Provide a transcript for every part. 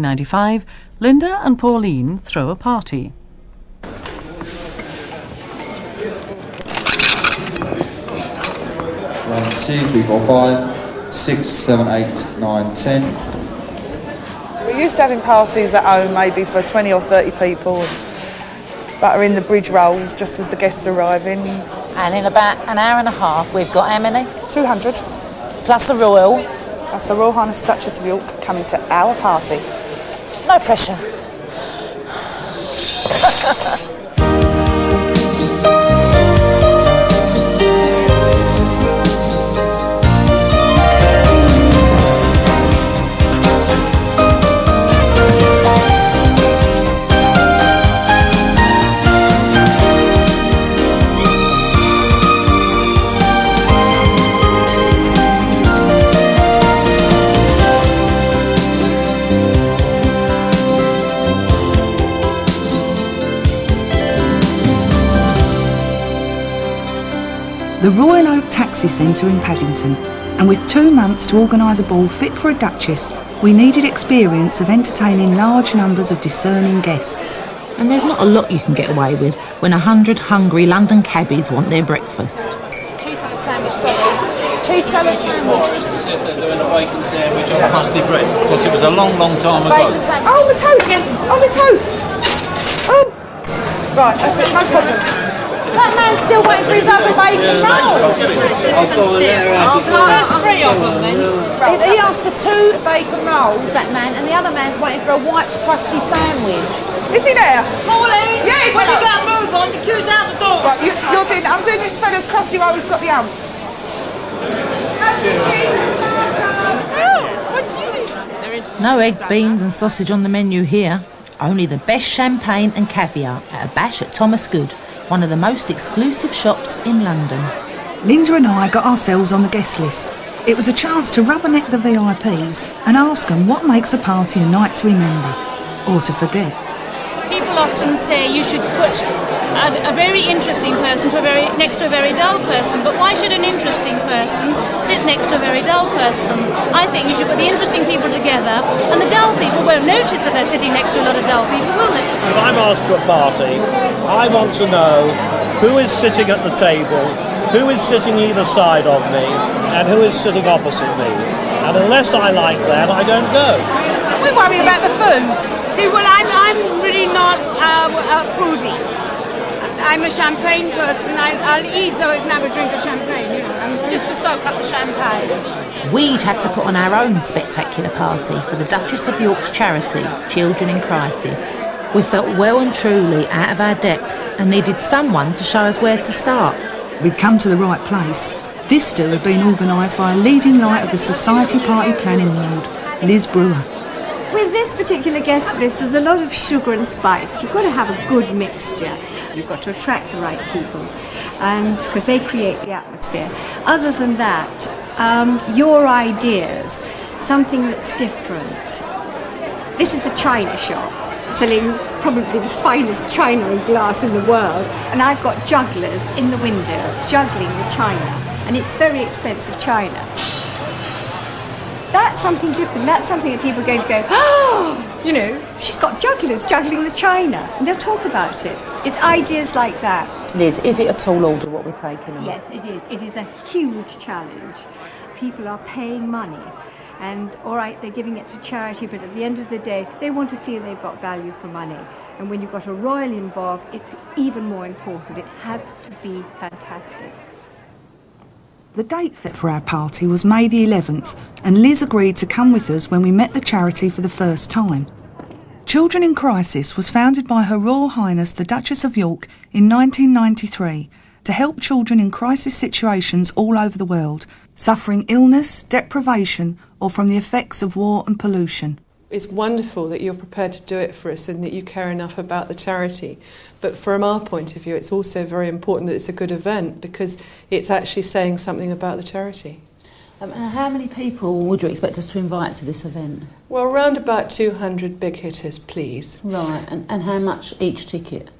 1995, Linda and Pauline throw a party. One, two, three, four, five, six, seven, eight, nine, ten. We're used to having parties at home, maybe for 20 or 30 people, buttering the bridge rolls just as the guests arrive in. And in about an hour and a half, we've got how many? 200, Plus a royal. that's Her Royal Highness Duchess of York coming to our party. No pressure. The Royal Oak Taxi Centre in Paddington, and with two months to organise a ball fit for a duchess, we needed experience of entertaining large numbers of discerning guests. And there's not a lot you can get away with when a hundred hungry London cabbies want their breakfast. Cheese salad sandwich, sorry. Cheese salad sandwich. as if they're doing a bacon sandwich on crusty bread because it was a long, long time ago. Bacon sandwich. Oh, my toast! Oh, my toast! Oh! Right, that's it, no problem. That man's still waiting for his other bacon roll. I've got a letter out. There's three of them then. He, he asked for two bacon rolls, that man, and the other man's waiting for a white crusty sandwich. Is he there? Pauline! Yes, Well, you hello. got to move on. The queue's out the door. Right, you, you're doing, I'm doing this fella's crusty roll, he's got the ump. No egg, beans, and sausage on the menu here. Only the best champagne and caviar at a bash at Thomas Goode, one of the most exclusive shops in London. Linda and I got ourselves on the guest list. It was a chance to rubberneck the VIPs and ask them what makes a party a night to remember or to forget. People often say you should put a, a very interesting person to a very next to a very dull person, but why should an interesting person sit next to a very dull person? I think you should put the interesting people together, and the dull people won't notice that they're sitting next to a lot of dull people, will they? If I'm asked to a party, I want to know who is sitting at the table, who is sitting either side of me, and who is sitting opposite me. And unless I like that, I don't go. We worry about the food. See, well, I'm, I'm really not uh, a foodie. I'm a champagne person. I, I'll eat so I can have a drink of champagne, you know, I'm just to soak up the champagne. We'd have to put on our own spectacular party for the Duchess of York's charity, Children in Crisis. We felt well and truly out of our depth and needed someone to show us where to start. We'd come to the right place. This do had been organised by a leading light of the society party planning world, Liz Brewer. With this particular guest list, there's a lot of sugar and spice. You've got to have a good mixture. You've got to attract the right people, and because they create the atmosphere. Other than that, um, your ideas, something that's different. This is a china shop selling probably the finest china and glass in the world, and I've got jugglers in the window juggling the china, and it's very expensive china. That's something different. That's something that people are going to go, oh, you know, she's got jugglers juggling the china. And they'll talk about it. It's ideas like that. Liz, is it a tall order what we're taking on? Yes, it is. It is a huge challenge. People are paying money. And all right, they're giving it to charity, but at the end of the day, they want to feel they've got value for money. And when you've got a royal involved, it's even more important. It has to be fantastic. The date set for our party was May the 11th, and Liz agreed to come with us when we met the charity for the first time. Children in Crisis was founded by Her Royal Highness the Duchess of York in 1993 to help children in crisis situations all over the world, suffering illness, deprivation, or from the effects of war and pollution. It's wonderful that you're prepared to do it for us and that you care enough about the charity. But from our point of view, it's also very important that it's a good event because it's actually saying something about the charity. Um, and how many people would you expect us to invite to this event? Well, around about 200 big hitters, please. Right, and, and how much each ticket?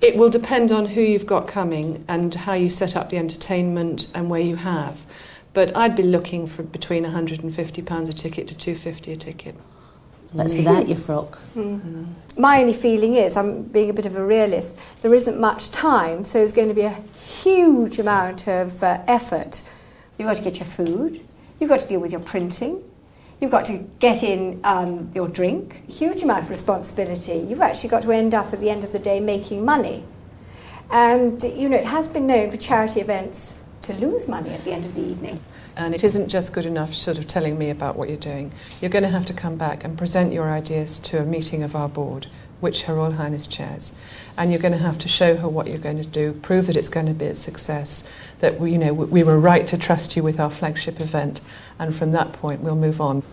It will depend on who you've got coming and how you set up the entertainment and where you have. But I'd be looking for between £150 a ticket to 250 a ticket. That's without your frock. Mm. My only feeling is, I'm being a bit of a realist, there isn't much time, so there's going to be a huge amount of uh, effort. You've got to get your food, you've got to deal with your printing, you've got to get in um, your drink, huge amount of responsibility. You've actually got to end up at the end of the day making money. And, you know, it has been known for charity events to lose money at the end of the evening. And it isn't just good enough sort of telling me about what you're doing. You're going to have to come back and present your ideas to a meeting of our board, which Her Royal Highness chairs. And you're going to have to show her what you're going to do, prove that it's going to be a success, that we, you know, we were right to trust you with our flagship event. And from that point, we'll move on.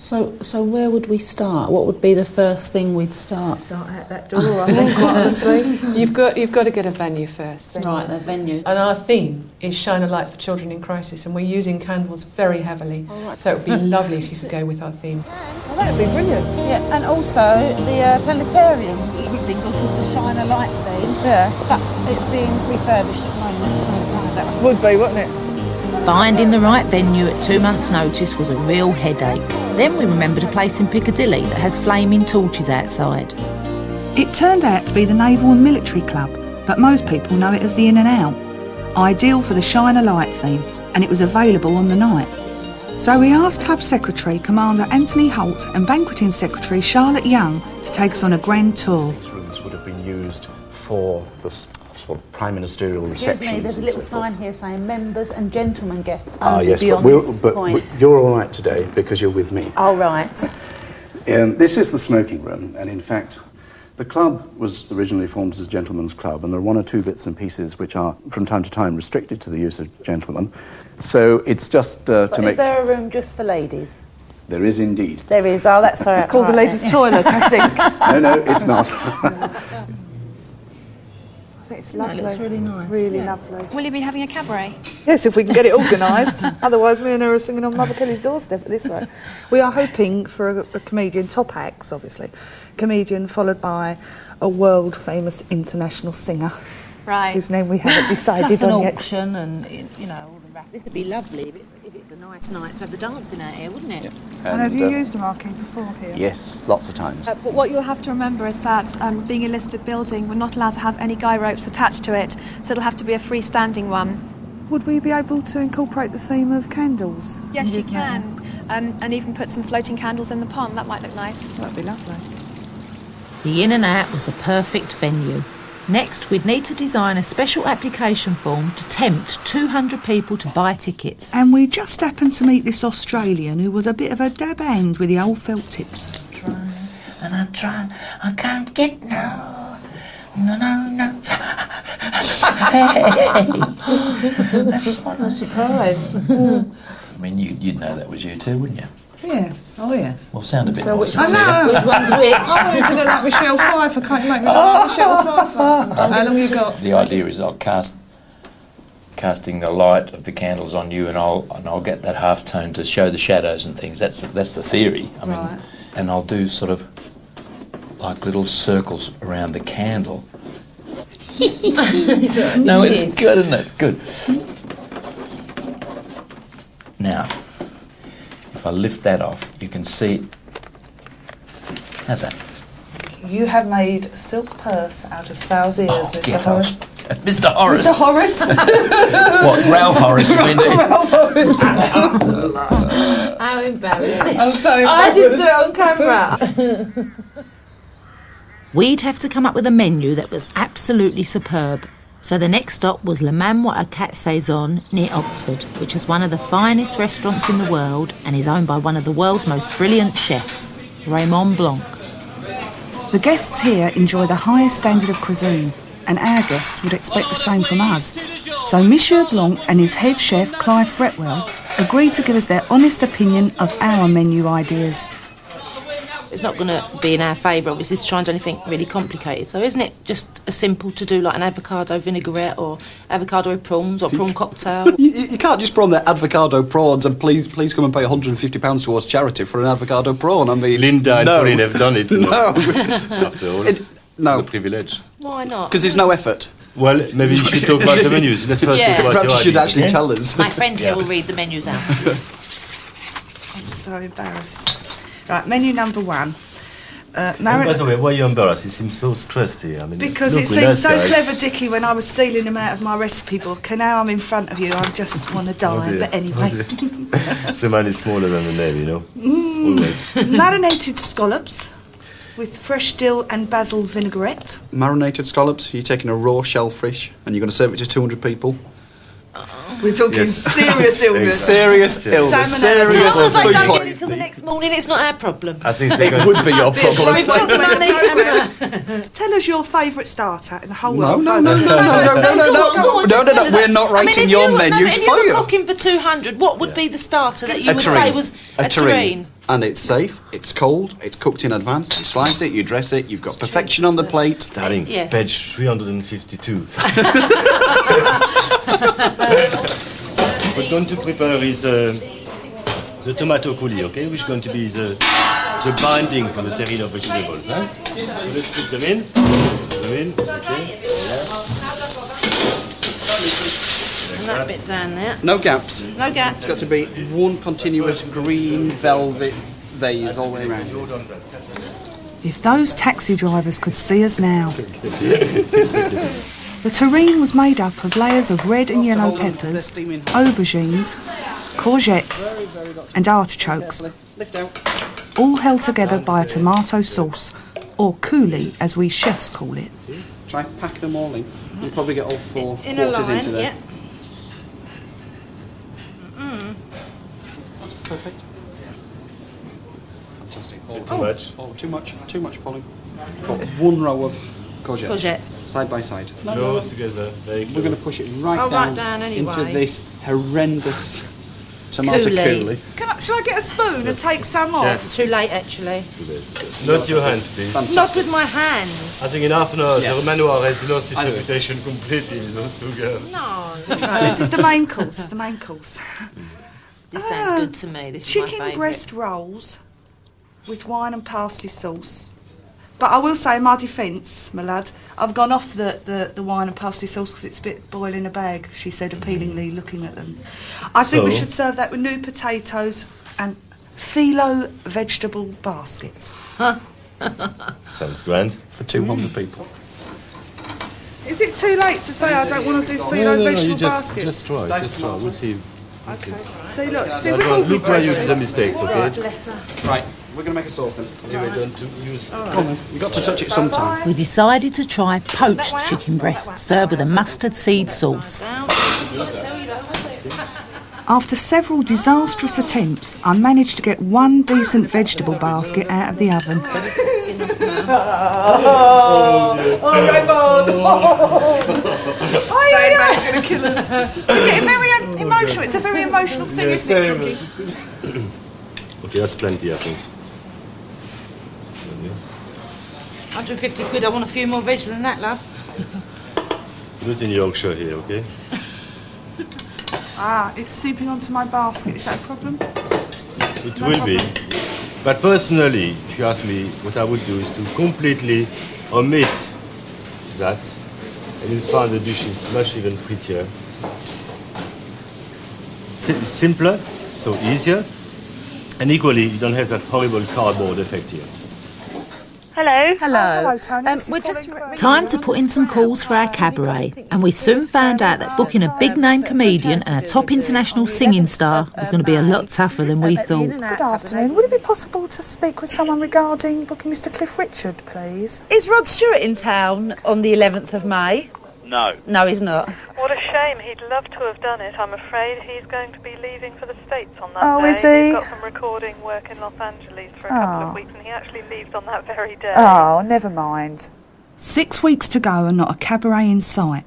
So, so where would we start? What would be the first thing we'd start? Start at that door, I think, quite honestly. You've got, you've got to get a venue first. Right, the venue. And our theme is Shine a Light for Children in Crisis, and we're using candles very heavily. So it would be lovely if you could go with our theme. Oh, that would be brilliant. Yeah, and also the uh, planetarium, which would be good because the Shine a Light theme. Yeah. But it's being refurbished at the moment, so that Would be, wouldn't it? Finding the right venue at two months' notice was a real headache. Then we remembered a place in Piccadilly that has flaming torches outside. It turned out to be the Naval and Military Club, but most people know it as the In and Out. Ideal for the Shine a Light theme, and it was available on the night. So we asked Club Secretary Commander Anthony Holt and Banqueting Secretary Charlotte Young to take us on a grand tour. These rooms would have been used for the s- sort of prime ministerial Excuse receptions. me, there's a little so forth. sign here saying members and gentlemen guests Ah, only yes, but, beyond we'll- this but point. you're all right today because you're with me. Oh, right. Um, this is the smoking room, and in fact, the club was originally formed as a gentlemen's club, and there are one or two bits and pieces which are, from time to time, restricted to the use of gentlemen. So it's just uh, So to is make. Is there a room just for ladies? There is indeed. There is. Oh, that's all right. It's called the ladies' yeah. toilet, I think. no, no, it's not. I think it's No, it lovely. looks really nice, Really yeah. lovely. Will you be having a cabaret? Yes, if we can get it organised. Otherwise, me and her are singing on Mother Kelly's doorstep at this rate. We are hoping for a, a comedian, top acts, obviously. Comedian followed by a world famous international singer. Right. Whose name we haven't decided Plus an on yet. auction and, you know, all the rap. This would be lovely if, it, if it's a nice night to have the dancing out here, wouldn't it? And have you uh, used a marquee before here? Yes, lots of times. Uh, but what you'll have to remember is that um, being a listed building, we're not allowed to have any guy ropes attached to it, so it'll have to be a freestanding one. Would we be able to incorporate the theme of candles? Yes, you can. Um, and even put some floating candles in the pond, that might look nice. That'd be lovely. The In and Out was the perfect venue. Next, we'd need to design a special application form to tempt 200 people to buy tickets. And we just happened to meet this Australian who was a bit of a dab hand with the old felt tips. And I try, I can't get no, no, no, no. That's what I'm surprised. I mean, you'd know that was you too, wouldn't you? Yeah. Oh, yes. Well, sound a bit So more which- I know. Which one's which? I wanted to look like Michelle Pfeiffer. Can't you make me look like Michelle Pfeiffer? Oh, How long you got? The idea is I'll cast casting the light of the candles on you, and I'll and I'll get that half tone to show the shadows and things. That's that's the theory. I mean, Right. and I'll do sort of like little circles around the candle. no, it's good, isn't it? Good. Now, if I lift that off, you can see. How's that? You have made a silk purse out of sow's ears, oh, Mr. Horace. Mr. Horace. Mr. Horace. What, Ralph Horace, you mean? Ralph Horace. How embarrassing. I'm so I didn't do it on camera. We'd have to come up with a menu that was absolutely superb. So the next stop was Le Manoir Quat'Saisons near Oxford, which is one of the finest restaurants in the world and is owned by one of the world's most brilliant chefs, Raymond Blanc. The guests here enjoy the highest standard of cuisine, and our guests would expect the same from us. So Monsieur Blanc and his head chef, Clive Fretwell, agreed to give us their honest opinion of our menu ideas. It's not going to be in our favour, obviously, to try and do anything really complicated. So isn't it just as simple to do like an avocado vinaigrette or avocado with prawns or prawn cocktail? You, you can't just prawn the avocado prawns and please please come and pay £150 towards charity for an avocado prawn. I mean, Linda and no. Pauline have done it. no. After all, It- no. the privilege. Why not? Because there's no effort. Well, maybe you should talk about the menus. Let's first Yeah. talk about Perhaps your you should idea. actually Yeah? tell us. My friend here Yeah. will read the menus out. I'm so embarrassed. Right, menu number one. Uh, And by the way, why are you embarrassed? You seem so stressed here. I mean, because look, it we're seemed so guys. clever, Dickie, when I was stealing them out of my recipe book, and now I'm in front of you. I just want to die. Oh but oh anyway, dear. the man is smaller than the name, you know. Mm. Always. marinated scallops with fresh dill and basil vinaigrette. Marinated scallops. You're taking a raw shellfish and you're going to serve it to 200 people. We're talking Yes. serious illness. Serious illness. Salmonella. Serious As long as I food don't get poisoning. it till the next morning, it's not our problem. I think It would be your problem. We've got the money. Tell us your favourite starter in the whole No, world. no, no, no, no, no, no, no, no, Go no, no, no, we're that. not I mean, rating if your you menus if for you you. were cooking for 200, what would be the starter that you would say was a, terrine? And it's safe, it's cold, it's cooked in advance, you slice it, you dress it, you've got perfection on the plate. Darling, Yes. page 352. We're going to prepare is uh, the tomato coulis, okay? Which is going to be the, the binding for the terrine of vegetables, right? So let's put them in. Put them in, okay? And that bit down there. No gaps. No gaps. It's got to be one continuous green velvet vase all the way around. If those taxi drivers could see us now. The terrine was made up of layers of red and yellow peppers, aubergines, courgettes, and artichokes, all held together by a tomato sauce, or coulis as we chefs call it. Try pack them all in. You'll probably get all four In quarters line, into there. yeah. Mm. That's perfect. Fantastic. Oh, Too much. Oh, too much. Too much, Polly. Got one row of courgettes. Courgette. Side by side. Close together, very close. We're going to push it right Oh, down, right down into this horrendous tomato Coulis. coulis. Can I, shall I get a spoon and take some off? Yes. Too late, actually. Not your hands, please. Not with my hands. I think in half an hour, Yes. the manoir has lost its reputation completely, those two girls. No. Right, this is the main course. The main course. This sounds ah, good to me. This is my Chicken favourite. breast rolls with wine and parsley sauce. But I will say, in my defence, my lad, I've gone off the, the, the wine and parsley sauce because it's a bit boil in a bag, she said mm-hmm. appealingly, looking at them. I think we should serve that with new potatoes and phyllo vegetable baskets. Sounds grand. For 200 mm. people. Is it too late to say I don't want to do phyllo vegetable baskets? just try, just try. We'll see. Okay. See, look, see, Now, we've all don't look where you been do the mistakes, okay? Right, we're going to make a sauce then. Anyway, don't to use. Come on, you've got to touch it sometime. We decided to try poached chicken breast served with a mustard seed sauce. After several disastrous attempts, I managed to get one decent vegetable basket out of the oven. Oh, Raymond! Oh, yeah, yeah. going to kill us. We're getting very emotional. It's a very emotional thing, Yes, isn't it, very cooking? Okay, that's plenty, I think. 150 quid, I want a few more veg than that, love. Do it in Yorkshire here, okay? Ah, it's seeping onto my basket. Is that a problem? It No will be. But personally, if you ask me, what I would do is to completely omit that and you'll find the dish is much even prettier. Si- simpler, so easier, and equally you don't have that horrible cardboard effect here. Hello. Hello. hello, Tony. Um, we're just Craig. Time to put in some calls for our cabaret, and we soon found out that booking a big name comedian and a top international singing star was going to be a lot tougher than we thought. Good afternoon. Would it be possible to speak with someone regarding booking Mr. Cliff Richard, please? Is Rod Stewart in town on the 11th of May? No. No, he's not. What a shame. He'd love to have done it. I'm afraid he's going to be leaving for the States on that Oh, day. is he? He's got some recording work in Los Angeles for a couple Oh. of weeks, and he actually leaves on that very day. Oh, never mind. Six weeks to go and not a cabaret in sight.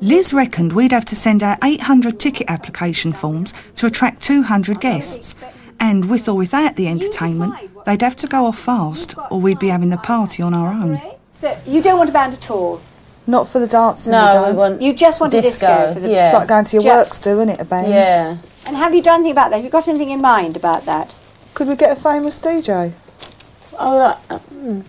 Liz reckoned we'd have to send out 800 ticket application forms to attract 200 guests. And with or without the entertainment, they'd have to go off fast or we'd be having the party on our own. So you don't want a band at all? Not for the dancing, No, we want You just want a disco disco, for the- It's like going to your Ju- works do, isn't it, a band? And have you done anything about that? Have you got anything in mind about that? Could we get a famous DJ? Oh, right. Uh, hmm.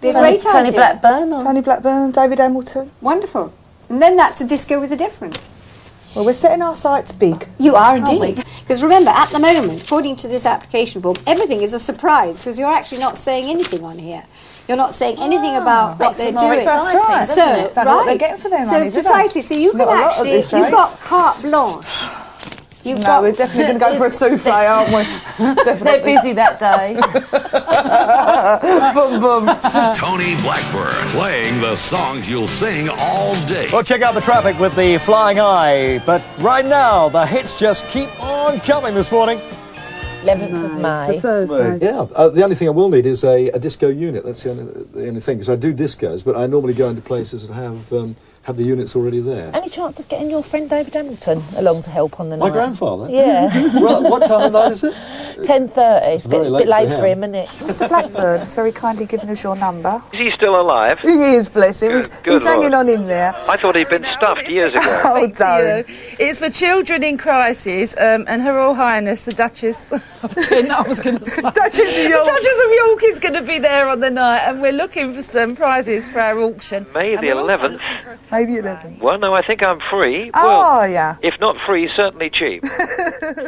Be a great Tony idea. Blackburn Tony Blackburn, David Hamilton. Wonderful. And then that's a disco with a difference. Well, we're setting our sights big. You are indeed. Because remember, at the moment, according to this application form, everything is a surprise because you're actually not saying anything on here. You're not saying anything ah. about what they're it more doing. exciting, so, doesn't it? What they're right. getting for their so money, do they? precisely. So you Not can a lot at actually, this you've got carte blanche. You've no, got, we're definitely going to go for a souffle, aren't we? definitely. They're busy that day. boom, boom. Tony Blackburn playing the songs you'll sing all day. Well, check out the traffic with the flying eye. But right now, the hits just keep on coming this morning. 11th of May. Yeah, uh, the only thing I will need is a, a disco unit. That's the only, the only thing, because I do discos, but I normally go into places that have um, have the units already there. Any chance of getting your friend David Hamilton along to help on the night? My grandfather? Yeah. well, what time of night is it? 10.30. It's a very bit, late bit late for for him. him, isn't it? Mr. Blackburn has very kindly given us your number. Is he still alive? He is, bless him. He's, good he's hanging on in there. I thought he'd been stuffed years ago. Oh, Thanks darling. It's for children in crisis, um, and Her Royal Highness, the Duchess. I was going to say. Duchess of York. The Duchess of York is going to be there on the night, and we're looking for some prizes for our auction. May the we're also 11th. May the 11th. Well, no, I think I'm free. Oh, well, yeah. if not free, certainly cheap.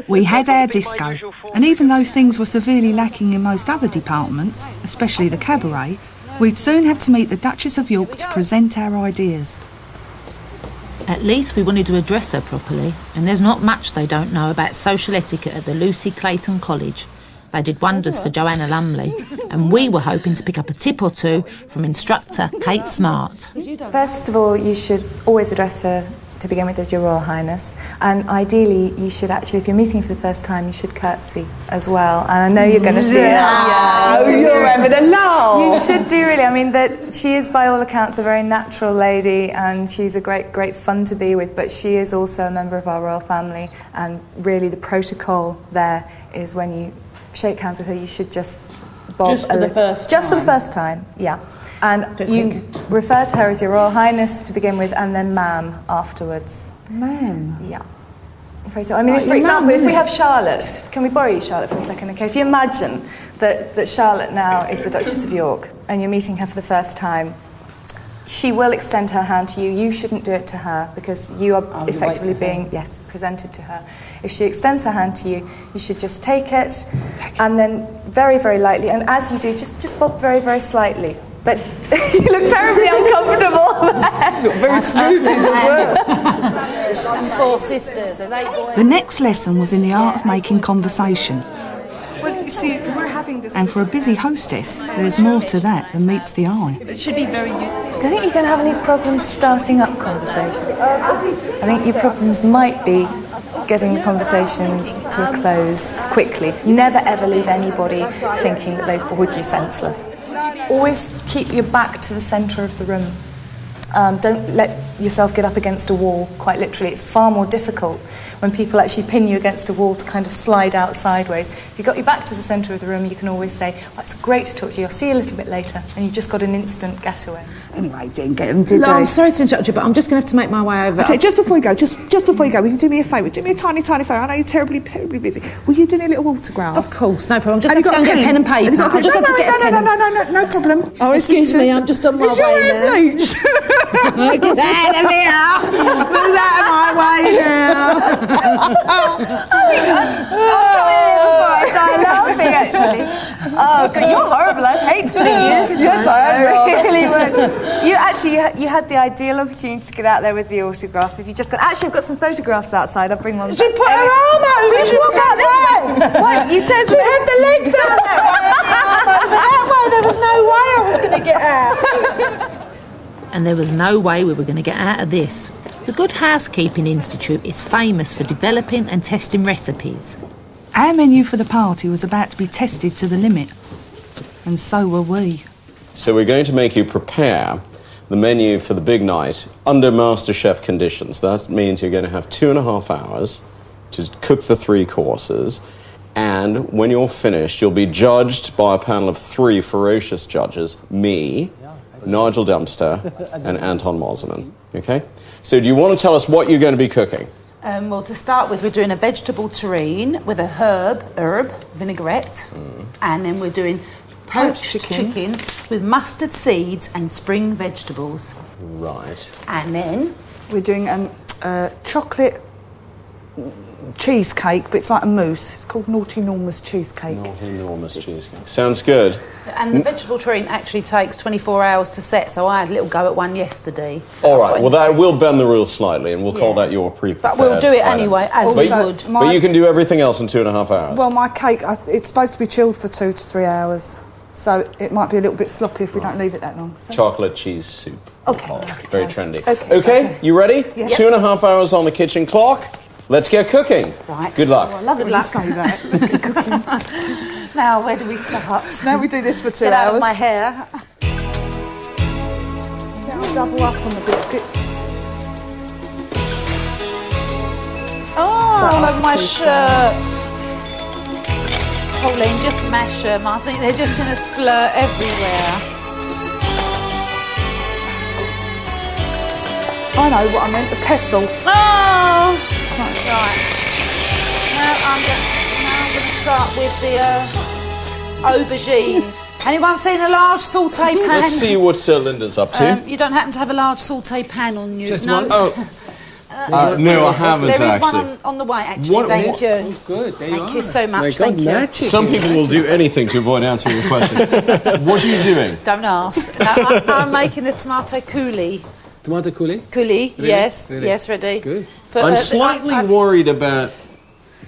We had our disco, and even though things were severely lacking in most other departments, especially the cabaret, we'd soon have to meet the Duchess of York to present our ideas. At least we wanted to address her properly, and there's not much they don't know about social etiquette at the Lucy Clayton College. They did wonders for Joanna Lumley, and we were hoping to pick up a tip or two from instructor Kate Smart. First of all, you should always address her to begin with as Your Royal Highness, and ideally, you should actually, if you're meeting for the first time, you should curtsy as well. And I know you're going to feel Yeah, you should you're do- having a laugh. You should do really. I mean, that she is by all accounts a very natural lady, and she's a great, great fun to be with. But she is also a member of our royal family, and really, the protocol there is when you shake hands with her, you should just bob Just for a the lit- first just for the time. first time, yeah. And you refer to her as Your Royal Highness to begin with, and then Ma'am afterwards. Ma'am. Yeah. Very so. I mean, if, for example, if we have Charlotte, can we borrow you, Charlotte, for a second? Okay. If you imagine that, that Charlotte now is the Duchess of York, and you're meeting her for the first time. She will extend her hand to you. You shouldn't do it to her because you are Oh, you wait effectively for being yes presented to her. If she extends her hand to you, you should just take it, and then very very lightly. And as you do, just just bob very very slightly. But you look terribly uncomfortable. very stupid And four sisters. There's eight boys. The next lesson was in the art of making conversation. Well, you see, we're having this. And for a busy hostess, there's more to that than meets the eye. It should be very useful. Do you think you're going to have any problems starting up conversation? I think your problems might be getting the conversations to a close quickly. Never ever leave anybody thinking that they've bored you senseless. Always keep your back to the centre of the room. Um, don't let yourself get up against a wall, quite literally. It's far more difficult when people actually pin you against a wall to kind of slide out sideways. If you've got your back to the centre of the room, you can always say, well, it's great to talk to you, I'll see you a little bit later. And you've just got an instant getaway. Anyway, I didn't get them, did No, they? I'm sorry to interrupt you, but I'm just going to have to make my way over. I tell you, just before you go, just just before you go, will you do me a favour? Do me a tiny, tiny favour. I know you're terribly, terribly busy. Will you do me a little autograph? Of course, no problem. Just have to go and got a get pen and Have you paper. got a I'll just pen? have to no, a no, pen. no, no, no, no, no problem. Oh, excuse me, I'm just on my Is way hair now. Get out of here! Move out of my way now! I die laughing, actually. Oh, God, you're horrible. I hate meet you. Yes, I am, I really would. You actually, you had- you had the ideal opportunity to get out there with the autograph. If you just got, actually, I've got some photographs outside. I'll bring one. She put her arm over. We walked out way. What? You chose She had the leg down that way. That way, there was no way I was going to get out. And there was no way we were going to get out of this. The Good Housekeeping Institute is famous for developing and testing recipes. Our menu for the party was about to be tested to the limit, and so were we. So we're going to make you prepare the menu for the big night under MasterChef conditions. That means you're going to have two and a half hours to cook the three courses. And when you're finished, you'll be judged by a panel of three ferocious judges me, Nigel Dempster, and Anton Mosimann. Okay? So, do you want to tell us what you're going to be cooking? Um, well, to start with, we're doing a vegetable terrine with a herb, herb vinaigrette, and then we're doing poached chicken. chicken. with mustard seeds and spring vegetables. Right. And then We're doing a uh, chocolate cheesecake, but it's like a mousse. It's called Naughty Norma's cheesecake. Enormous cheesecake. Sounds good. And the vegetable terrine actually takes 24 hours to set, so I had a little go at one yesterday. All right. Well, that will bend the rules slightly, and we'll call that your pre-prepared. But we'll do it item. anyway, as but, we you- would. But you can do everything else in two and a half hours. Well, my cake, I, it's supposed to be chilled for two to three hours, so it might be a little bit sloppy if we don't leave it that long. So. Chocolate cheese soup. Okay. Oh, very trendy. Okay. Okay. You ready? Yes. Two and a half hours on the kitchen clock. Let's get cooking. Right. Good luck. Oh, I love it when you say that. Now, where do we start? now we do this for two Get hours. out of my hair. I'll double up on the biscuits. Oh, I love my Two shirt. Pauline, just mash them. I think they're just going to splurt everywhere. I know what I meant, the pestle. Oh! Right. Now I'm going now I'm going to start with the uh, aubergine. Anyone seen a large saute pan? Let's see what uh, Linda's up to. Um, you don't happen to have a large saute pan on you? Just no? one? Oh. Uh, no, I haven't There is actually. one on, on the way, actually. What- Thank what- you. good. Thank you so much. Thank you. Some people will do anything to avoid answering your question. what are you doing? Don't ask. No, I'm, I'm making the tomato coulis. Tomato coulis? Coulis, Really? yes, Really? yes, ready. Good. For, I'm uh, slightly I- worried about.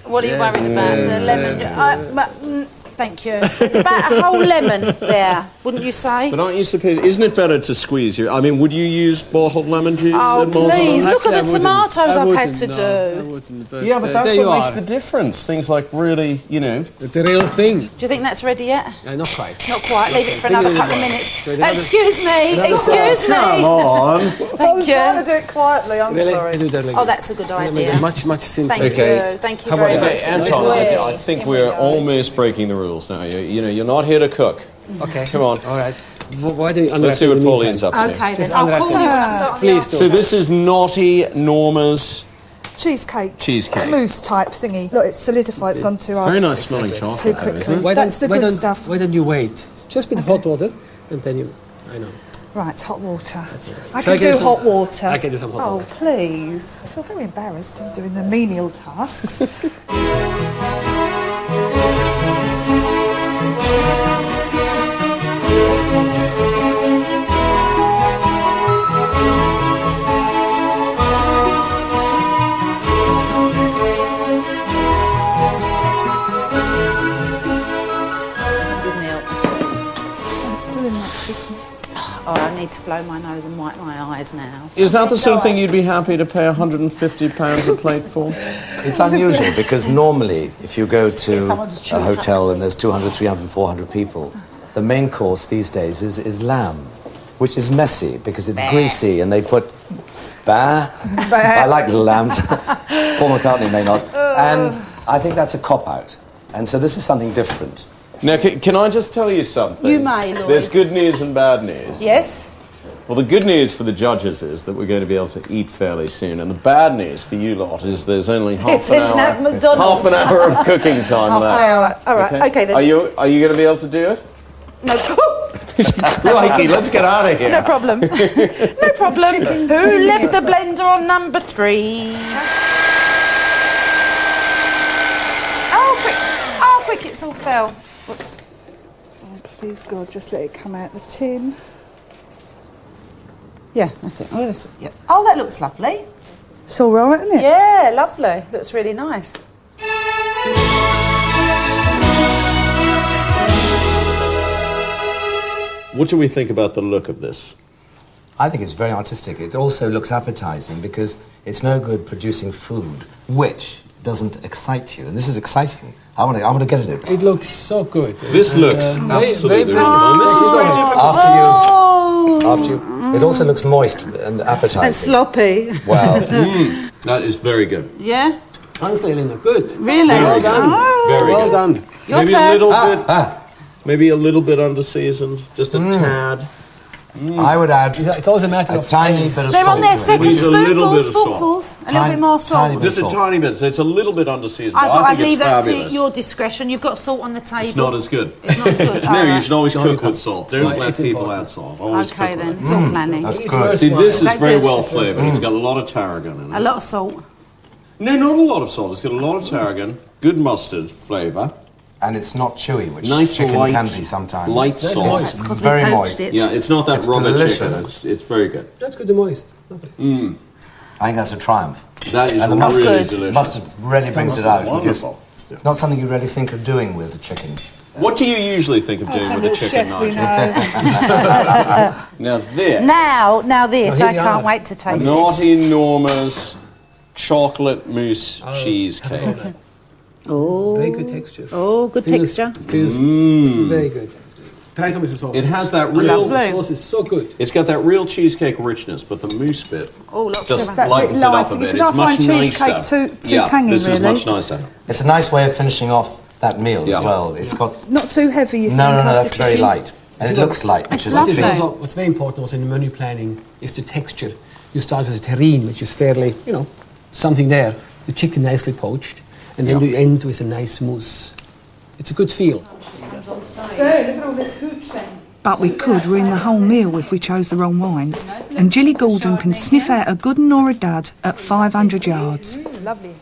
What are you Yeah. worried about? The lemon. I, but, mm, thank you. It's about a whole lemon there, wouldn't you say? But aren't you supposed? Isn't it better to squeeze your? I mean, would you use bottled lemon juice? Oh, at Mars? please, look at the tomatoes I've had to do. Yeah, but uh, that's there you what makes are. the difference. Things like really, you know, the real thing. Do you think that's ready yet? Uh, not quite. Not quite. Leave it for another in couple of minutes. Wait, Excuse me. another- Excuse me. Come on. Thank I was you. trying to do it quietly, I'm Really? sorry. Do like Oh, that's a good idea. Much, much simpler. Thank Okay. you. Thank you How very much. Anton, I, I think we're almost breaking the rules now. You, you know, you're not here to cook. Okay. Come on. All right. W- Why do you Let's see what Pauline's up to. Okay, Just then. I'll call it. you when I start on the Please do. So this is naughty Norma's Cheesecake. cheesecake. Mousse type thingy. Look, it's solidified, it's gone too hard. Very nice smelling chocolate. Too though, quickly. isn't it? Why That's the why good stuff. Why don't you wait? Just with hot water, and then you. I know. Right, hot water. I Shall I can get do some- hot water. I can do some hot oh, water. please. I feel very embarrassed in doing the menial tasks. need to blow my nose and wipe my eyes now. Is that the sort of thing you'd be happy to pay 150 pounds a plate for? It's unusual because normally, if you go to someone to chew a hotel and there's 200, 300, 400 people, the main course these days is, is lamb, which is messy because it's Bah. greasy and they put. Bah. I like the lambs. Paul McCartney may not. And I think that's a cop out. And so this is something different. Now, can, can I just tell you something? You may, Lloyd. There's good news and bad news. Yes? Well, the good news for the judges is that we're going to be able to eat fairly soon, and the bad news for you lot is there's only half It's an in hour, that McDonald's. half an hour of cooking time Half an hour. All right, okay then. Are you are you going to be able to do it? No, Crikey, let's get out of here. no problem. no problem. Who left the blender on number three? Oh, quick. Oh, quick, it's all fell. Whoops. Oh, please, God, just let it come out the tin. Yeah, that's it. Oh, that's. Yeah. Oh, that looks lovely. It's all right, isn't it? Yeah, lovely. Looks really nice. What do we think about the look of this? I think it's very artistic. It also looks appetizing because it's no good producing food which doesn't excite you. And this is exciting. I want to, I want to get at it. It looks so good. This And, looks uh, very- absolutely very wonderful. And this is very difficult. After you, Oh. after you, it also looks moist and appetizing. And sloppy. Well, Mm, that is very good. Yeah? Honestly, Linda, good. Really? Well done. Oh. Very well good. done. Your maybe turn. a little Ah, bit, ah. maybe a little bit underseasoned, just a tad. Mm. I would add It's always a matter a of tiny taste. bit of They're salt. on their second a little bit spoonfuls, of salt. spoonfuls. A little bit more salt. bit. Just a tiny bit, so it's a little bit underseasoned. I but thought I I'd think leave that to your discretion. You've got salt on the table. It's not as good. It's not as good. no, All you should always cook with salt. Don't Right, let people important. add salt. Always Okay cook then, with it's it. all mm, planning. That's It's good. worth See, this is very well flavoured. It's mm. got a lot of tarragon in it. A lot of salt. No, not a lot of salt. It's got a lot of tarragon, good mustard flavour. And it's not chewy, which nice chicken light, can be sometimes. Light It's salt. moist. It's 'cause we Very moist. it. Yeah, it's not that It's rubber delicious. chicken. It's, it's very good. That's good and moist. Lovely. Mm. I think that's a triumph. That is and the really mustard, delicious. mustard really brings it out. Mustard's because wonderful. It's not something you really think of doing with a chicken. What do you usually think of Oh, doing some with a chicken chef we knife? now this. Now, now this, Oh, here I can't are. wait to taste this. Naughty Norma's chocolate mousse Oh, cheesecake. Oh, Very good texture. Oh, good Feels- texture. Feels Mm. very good. Try some with the sauce. It has that real. love The sauce is so good. It's got that real cheesecake richness, but the mousse bit Oh, lots just that lightens bit it up a bit. It's I much find cheesecake nicer. too- too yeah, tangy, this is much nicer. It's a nice way of finishing off that meal Yeah. as well. It's got Not too heavy, you no, think? no, no. after That's very cooking? light, and it looks light, which is What the is thing. also, what's very important also in the menu planning is the texture. You start with a terrine, which is fairly, you know, something there. The chicken nicely poached, and then Yeah. you end with a nice mousse. It's a good feel. So, look at all this hooch then. But we could ruin the whole meal if we chose the wrong wines. And Jilly Goolden can sniff out a good or a dud at 500 yards. Lovely.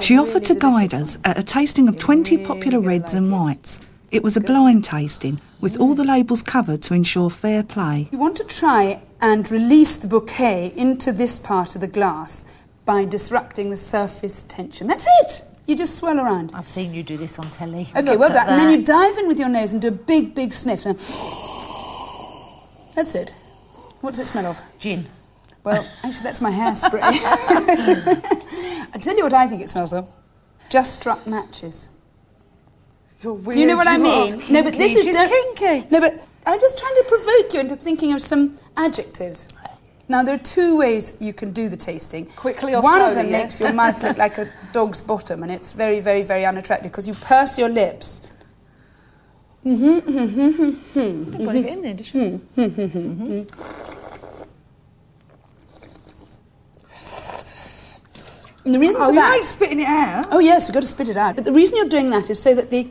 She offered to guide us at a tasting of 20 popular reds and whites. It was a blind tasting, with all the labels covered to ensure fair play. You want to try and release the bouquet into this part of the glass by disrupting the surface tension. That's it. You just swirl around. I've seen you do this on telly. Okay, Look well at done. And then you dive in with your nose and do a big, big sniff. Now, That's it. What does it smell of? Gin. Well, actually, that's my hairspray. I tell you what I think it smells of. Just struck matches. You're Do you know weird, what I mean? are No, but this is She's def- kinky. No, but I'm just trying to provoke you into thinking of some adjectives. Now, there are two ways you can do the tasting. Quickly or One of them yeah? makes your mouth look like a dog's bottom, and it's very, very, very unattractive because you purse your lips. Mm-hmm, mm-hmm, mm-hmm. Put it in there, did you? Mm-hmm. And the reason Oh, for you that, ain't spitting it out. Oh yes, we've got to spit it out. But the reason you're doing that is so that the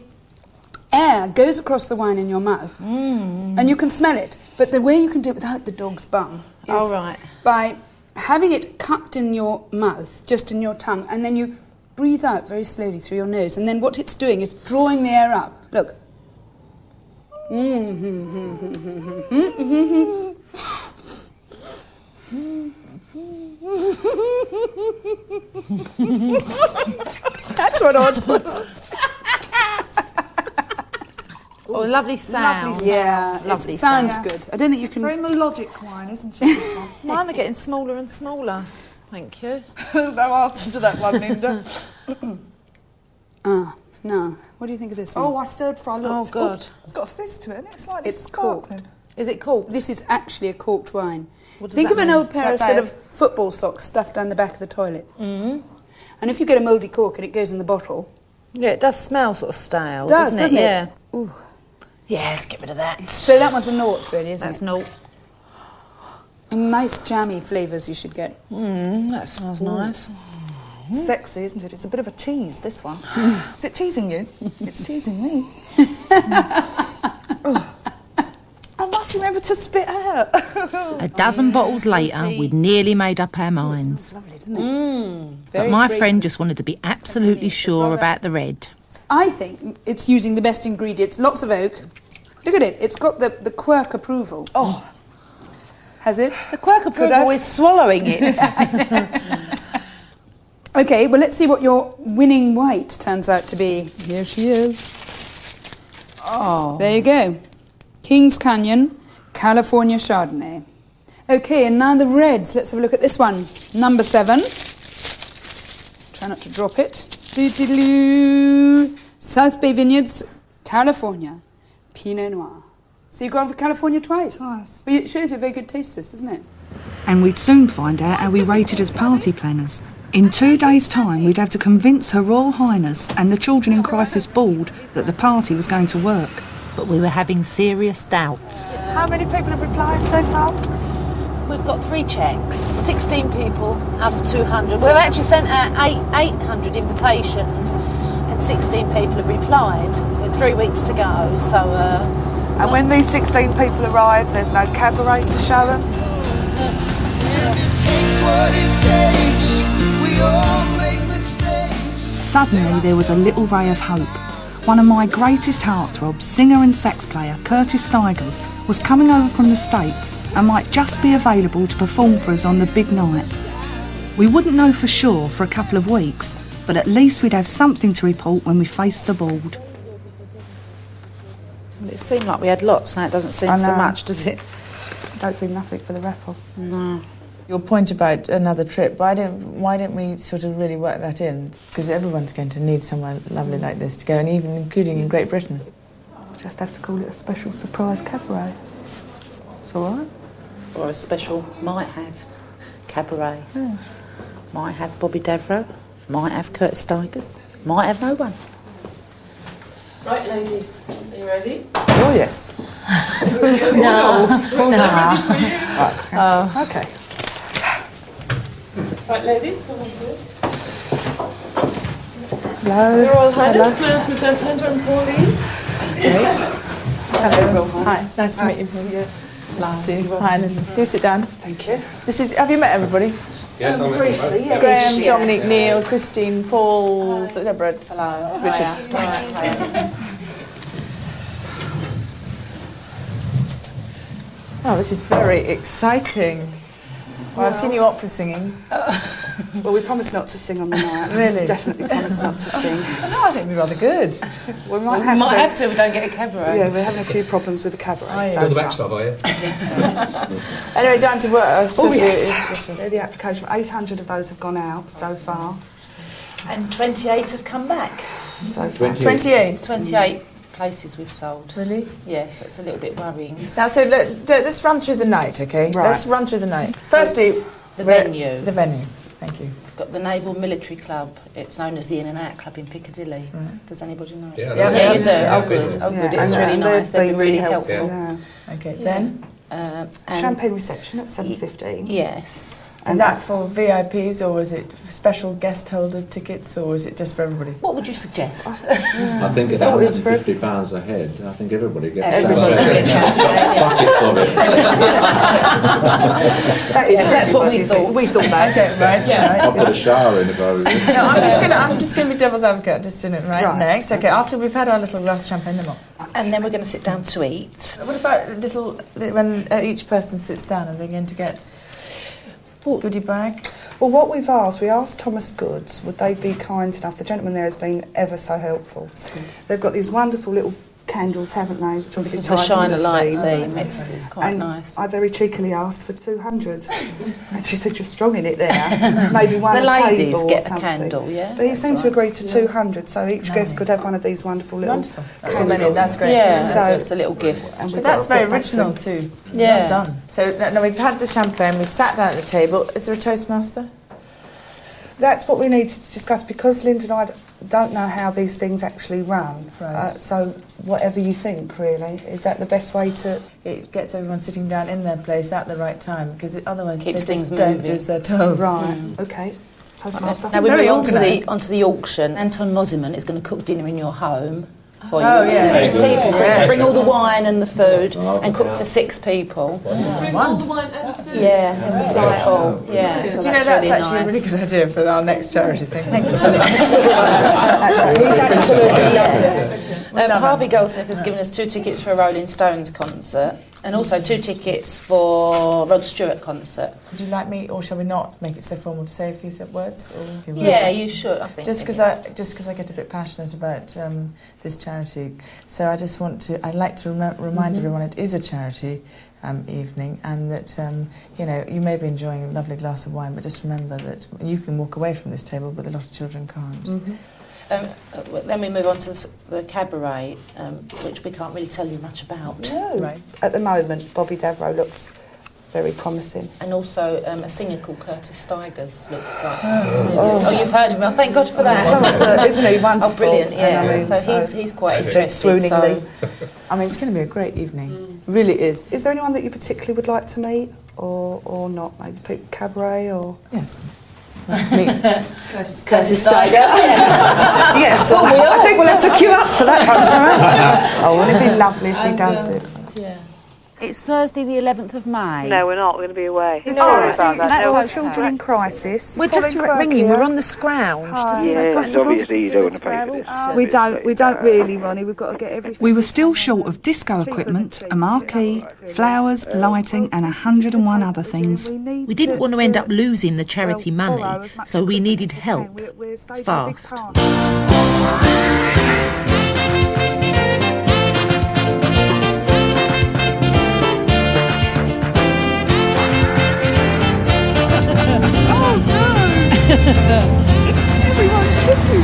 air goes across the wine in your mouth, and you can smell it. But the way you can do it without the dog's bum is Oh, right. by having it cupped in your mouth, just in your tongue, and then you breathe out very slowly through your nose. And then what it's doing is drawing the air up. Look. That's what I was. Oh, lovely sound. Yeah, Lovely it sounds sound. good. I don't think you can. Very melodic wine, isn't it? this? Mine are getting smaller and smaller. Thank you. No answer to that one, Linda. Ah, no. What do you think of this one? oh, I stirred for a looked. Oh, God. it's got a fizz to it, and it's slightly It's corked. Is it corked? This is actually a corked wine. Think that of an old pair of Is that sort of football socks stuffed down the back of the toilet. Mm. And if you get a mouldy cork and it goes in the bottle, Yeah, it does smell sort of stale, does, doesn't, doesn't it? it? Yeah. Ooh. Yeah, let's get rid of that. So that one's a naught, really, isn't That's it? naught. And nice jammy flavours you should get. Mmm, that smells nice. It's sexy, isn't it? It's a bit of a tease, this one. Is it teasing you? It's teasing me. Oh. I must remember to spit out. A dozen bottles later, we'd nearly made up our oh, minds. Lovely, doesn't it? Mm. But my fragrant. friend just wanted to be absolutely sure about the red. I think it's using the best ingredients. Lots of oak. Look at it. It's got the, the Quirke approval. Oh. Has it? The Quirke approval is swallowing it. Okay, well, let's see what your winning white turns out to be. Here she is. oh. There you go. Kings Canyon, California Chardonnay. Okay, and now the reds. Let's have a look at this one. Number seven. Try not to drop it. Doo-doo-doo. South Bay Vineyards, California, Pinot Noir. So you've gone for California twice? Twice. Well, it shows you're very good tasters, doesn't it? And we'd soon find out how we rated as party planners. In two days' time, we'd have to convince Her Royal Highness and the Children in Crisis Board that the party was going to work. But we were having serious doubts. How many people have replied so far? We've got three checks, 16 people out of 200. We've actually sent out eight, 800 invitations and 16 people have replied. With three weeks to go, so uh, And when these 16 people arrive, there's no cabaret to show them? takes what it takes. We all make suddenly there was a little ray of hope. One of my greatest heartthrobs, singer and sax player Curtis Stigers, was coming over from the States and might just be available to perform for us on the big night. We wouldn't know for sure for a couple of weeks, but at least we'd have something to report when we faced the board. It seemed like we had lots, now it doesn't seem so much, does it? Don't see nothing for the raffle. No. Your point about another trip, why didn't, why didn't we sort of really work that in? Because everyone's going to need somewhere lovely like this to go, and even including in Great Britain. Just have to call it a special surprise cabaret. It's all right. Or a special might have cabaret. Might have Bobby Davro, might have Curtis Stigers, might have no one. Right, ladies, are you ready? Oh, yes. No. No. Oh. Okay. Right, ladies, come on through. Hello. Your Royal Highness, Hello. may I present Andrew and Pauline? Great. Hello, Hello. Hi, nice to meet you. Nice to see you. Highness. Do sit down. Thank you. This is. Have you met everybody? Yes, I met briefly. Yeah. Graham, Yeah. Dominic, Neil, Christine, Paul, Deborah. Hello. Richard. Oh, this is very exciting. Well, I've seen you opera singing. Well, we promised not to sing on the night. Really? Definitely promised not to sing. No, I think we'd be rather good. We might We have might to. have to if we don't get a cabaret. Yeah, we're having a few problems with the cabaret. Are you? so You're the far. backstop, are you? yes. Anyway, down to work. uh, Oh, so- yes. They're the application. 800 of those have gone out so far. And 28 have come back. So far. 28. 28. 28 places we've sold. Really? Yes, it's a little bit worrying. Now, so let, let- let's run through the night, okay? Right. Let's run through the night. Firstly, The venue. The venue. Thank you. Got the Naval Military Club. It's known as the In and Out Club in Piccadilly. Does anybody know? it? Yeah, yeah, yeah, you do. yeah, oh, good. Oh, good. Yeah, It's and- really and nice. they've They've been been really really helpful. helpful. Okay, Yeah. then? Um, and- Champagne reception at 7.15. Yes. Is that for VIPs or is it special guest holder tickets or is it just for everybody? What would you suggest? I think at thought it was £150 pounds a head, I think everybody gets Everybody champagne. gets champagne, Buckets of it. That is Yes, that's what we thought. We thought that. Okay, right, yeah. I'll put a shower in if I was you. No, I'm just gonna I'm just gonna be devil's advocate, just in it right, Right. next. Okay, after we've had our little glass of champagne, then what? And then we're going to sit down to eat. What about little when uh, each person sits down? Are they going to get goodie bag? Well, what we've asked, we asked Thomas Goode's, would they be kind enough? The gentleman there has been ever so helpful. They've got these wonderful little candles, haven't they? Which obviously It's the Shine a Light theme. theme. It's, it's quite and nice. I very cheekily asked for 200. and she said, you're strong in it there. Maybe one The a ladies table or get a candle, yeah? But he That's seemed to agree to 200, so each guest could have one of these wonderful little... Wonderful. That's what that's great. Yeah, So- that's just a little gift. And But we've that's got very to get back to original too. Yeah. Well done. So now now we've had the champagne, we've sat down at the table. Is there a toastmaster? That's what we need to discuss because Linda and I don't know how these things actually run. Right. Uh, so whatever you think, really, is that the best way to? It gets everyone sitting down in their place at the right time because it, otherwise Keeps they just things don't do moving. as they're told. Right. Okay. Now we Very move on to the onto the auction. Anton Mosimann is going to cook dinner in your home for Oh, you. yes. Six people. Bring, Yes. bring all the wine and the food Oh, and cook yeah. for six people. Bring all the wine and the food. Yeah, and supply it all. Yeah, Do so you know that's really actually nice. a really good idea for our next charity thing? Thank you so much. Um, Harvey Goldsmith has given us two tickets for a Rolling Stones concert and also two tickets for Rod Stewart concert. Would you like me, or shall we not make it so formal to say a few words? Or few words? Yeah, you should, I think, Just because. I just because I get a bit passionate about um, this charity, so I just want to. I'd like to rem- remind Mhm. everyone it is a charity um, evening, and that um, you know you may be enjoying a lovely glass of wine, but just remember that you can walk away from this table, but a lot of children can't. Um, uh, well, then we move on to the cabaret, um, which we can't really tell you much about. No. At the moment, Bobby Davro looks very promising. And also um, a singer called Curtis Stigers looks like. Oh. Oh, you've heard of him. Oh, thank God for that. Someone's, uh, isn't he wonderful? Oh, brilliant, And yeah. I mean, so, so- he's, he's quite She said interesting. So. I mean, it's going to be a great evening. Really is. Is there anyone that you particularly would like to meet, or or not? Maybe Cabaret, or yes. Curtis, Curtis Stigers. yes, Well, we I think we'll have to queue up for that one. Sarah. oh, wouldn't it be lovely if he And, does um, it? Yeah. It's Thursday, the 11th of May. No, we're not. We're going to be away. The Sorry charity about that. is for No, children in crisis. We're just Colin ringing. here. We're on the scrounge to see if Yeah, they've it's obviously you don't want to pay for this. Oh, we don't. We don't really, Ronnie. We've got to get everything. We were still short of disco equipment, a marquee, flowers, lighting, and 101 other things. We didn't want to end up losing the charity money, so we needed help fast. Everyone's looking.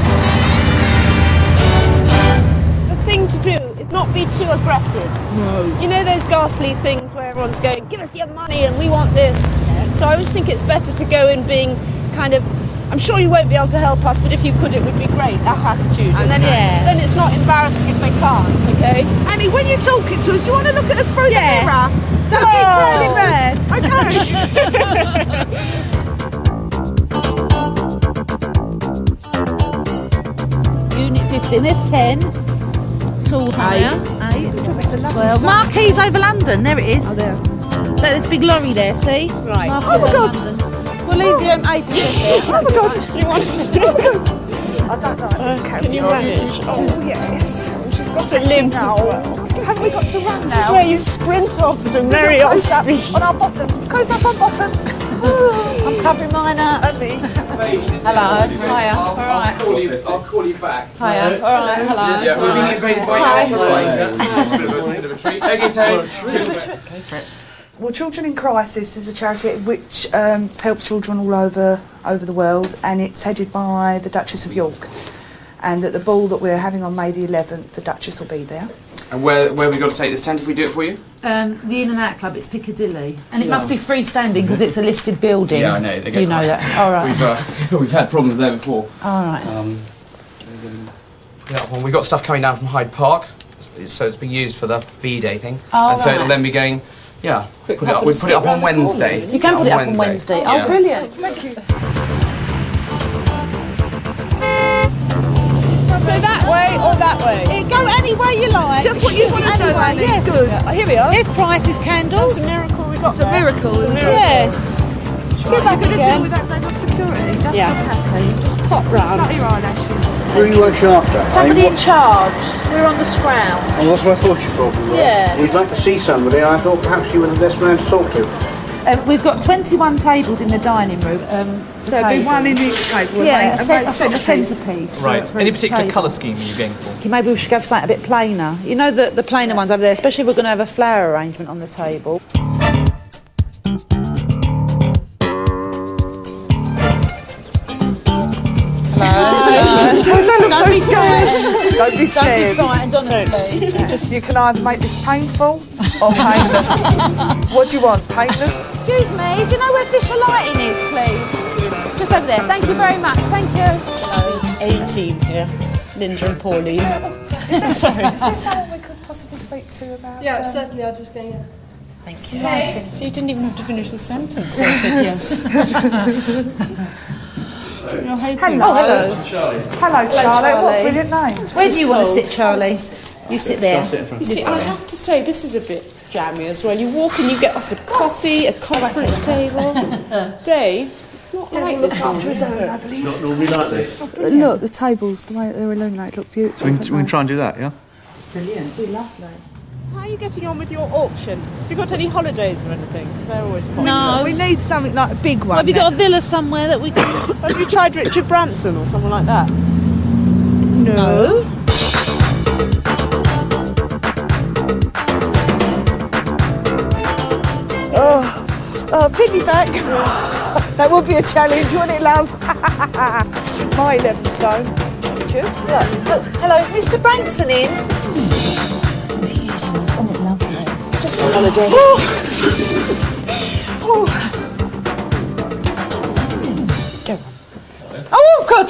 The thing to do is not be too aggressive. No. You know those ghastly things where everyone's going, give us your money and we want this. So I always think it's better to go in being kind of, I'm sure you won't be able to help us, but if you could, it would be great, that attitude. And then, Yeah. it's, then it's not embarrassing if they can't, okay? Annie, when you're talking to us, do you want to look at us through Yeah. the mirror? Don't keep turning red. Unit 15, there's 10. Tall higher. 8. 12. Marquees over London, there it is. Oh, there. Look, there's a big lorry there, see? Right. Oh my God. We'll leave the um, 8 Oh my God. You want oh my God. I don't know. Let's can you on. manage? Oh yes. She's got to limp now. as well. Haven't we got to run now? This is where you sprint off at a very up speed. on our bottoms. Close up on bottoms. I'm covering mine up. Annie. Hello. Hiya. All right. Call you, I'll call you back. Hiya. All right. Hello. Yeah, we're being invaded by Hi. Bit of a- bit of a treat. Okay, Tony. Well, Children in Crisis is a charity which um, helps children all over over the world, and it's headed by the Duchess of York. And at the ball that we're having on May the 11th, the Duchess will be there. And where, where have we got to take this tent if we do it for you? Um, the In and Out Club, it's Piccadilly. And it Yeah. must be freestanding because it's a listed building. Yeah, I know. They get You know that. All right. We've, uh, we've had problems there before. All right. Um, yeah, well, we've got stuff coming down from Hyde Park, so it's being used for the V-Day thing. Oh, and so it'll then be going, yeah, Quick put it up, we and put it up on round corner, Wednesday. You can put it up on Wednesday. Oh, Yeah. brilliant. Thank you. Or that way? It go any way you like. Just what you want to do, Annie. yes. Good. Oh, here we are. Here's Price's, candles. It's a miracle we got It's a there. miracle. It's a isn't it? miracle. Yes. Get back again. again. Without going on security. That's Yeah. not happy. Just pop round. Not your eyelashes. Who are you actually after? Somebody in charge. We're on the scrounge. what- Oh, that's what I thought you probably were. Yeah. We'd like to see somebody. I thought perhaps you were the best man to talk to. Um, we've got 21 tables in the dining room. Um, So it'd be one in each table. Yeah, make- a, and cen- a centrepiece. centrepiece. for- Right. for Any particular colour scheme are you going for? Okay, Maybe we should go for something a bit plainer. You know the, the plainer ones over there, especially if we're going to have a flower arrangement on the table. So be scared. frightened. Don't be scared. Don't be frightened, honestly. Just you can either make this painful or painless. what do you want? Painless? Excuse me, do you know where Fisher Lighting is, please? Just over there. Thank you very much. Thank you. A team here. Linda and Pauline. Is there, Sorry. Is there someone we could possibly speak to about? Yeah, um, certainly. I'll just go in. Thank you. So you didn't even have to finish the sentence. They said yes. You're hoping. Hello. Oh, hello. Hello, Charlotte. What Charlie. brilliant names. Where do you want to sit, Charlie? You sit there. You see, I have to say, this is a bit jammy as well. You walk and you get offered coffee, a conference table. Dave, it's not like look this. after his own, I believe. Not normally like this. Look, the tables, the way they're illuminated, look beautiful. So we can try and do that, yeah? Brilliant. Be lovely. How are you getting on with your auction? Have you got any holidays or anything? Because they're always popular. No. We need something like a big one. Have you got a villa somewhere that we can... Have you tried Richard Branson or someone like that? No. Oh, oh, piggyback. that would be a challenge, wouldn't it, love? My 11 stone. Thank you. Hello, is Mr Branson in? Just on holiday. Oh. Go on. Oh, God!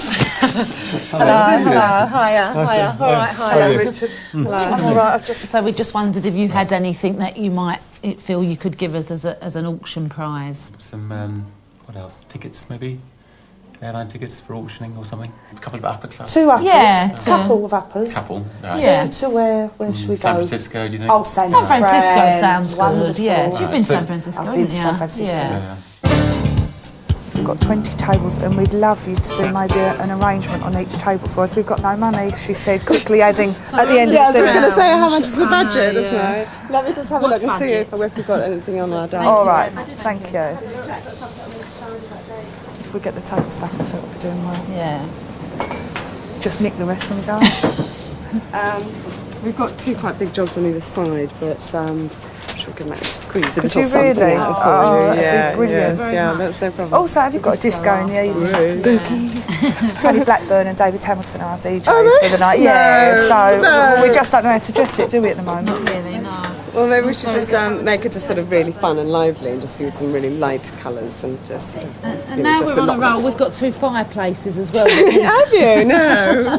Hello, hello, hiya, hiya. All right, Hello, hiya. Richard. Hello. I'm all right, I've just... So we just wondered if you had anything that you might feel you could give us as, a, as an auction prize. Some, um, what else? Tickets, maybe? Airline tickets for auctioning or something? A couple of upper class. Two uppers. Yeah, couple of uppers. Couple. Right. To, to where? Where mm. should we San go? Francisco, do you think? Oh, San, San Francisco Fran. sounds good, Wonderful. yeah. You've been to So- San Francisco, I've been to you? San Francisco. Yeah. We've got 20 tables and we'd love you to do maybe a, an arrangement on each table for us. We've got no money, she said, quickly adding at the end yeah, I of was the just going to say how much is the ah, budget, know, isn't yeah. it? Let me just have a look and see if, if we've got anything on our diary. All right, thank you. If we get the table stuff, I think we'll be doing well. Yeah. Just nick the rest when we go. um, we've got two quite big jobs on either side, but um, I'm sure we can manage to squeeze a Could little you something really? out for Oh, you. that'd be Yeah, brilliant. yes, yeah, that's no problem. Also, have you got a disco in the evening? Boogie. Tony Blackburn and David Hamilton are our DJs for the night. No, yeah, so no. we just don't know how to dress it, do we, at the moment? really, no. Well, maybe we should just um, make it just sort of really fun and lively and just use some really light colours and just sort of. And you know, now just we're on a lot roll, of- we've got two fireplaces as well. Have you? No.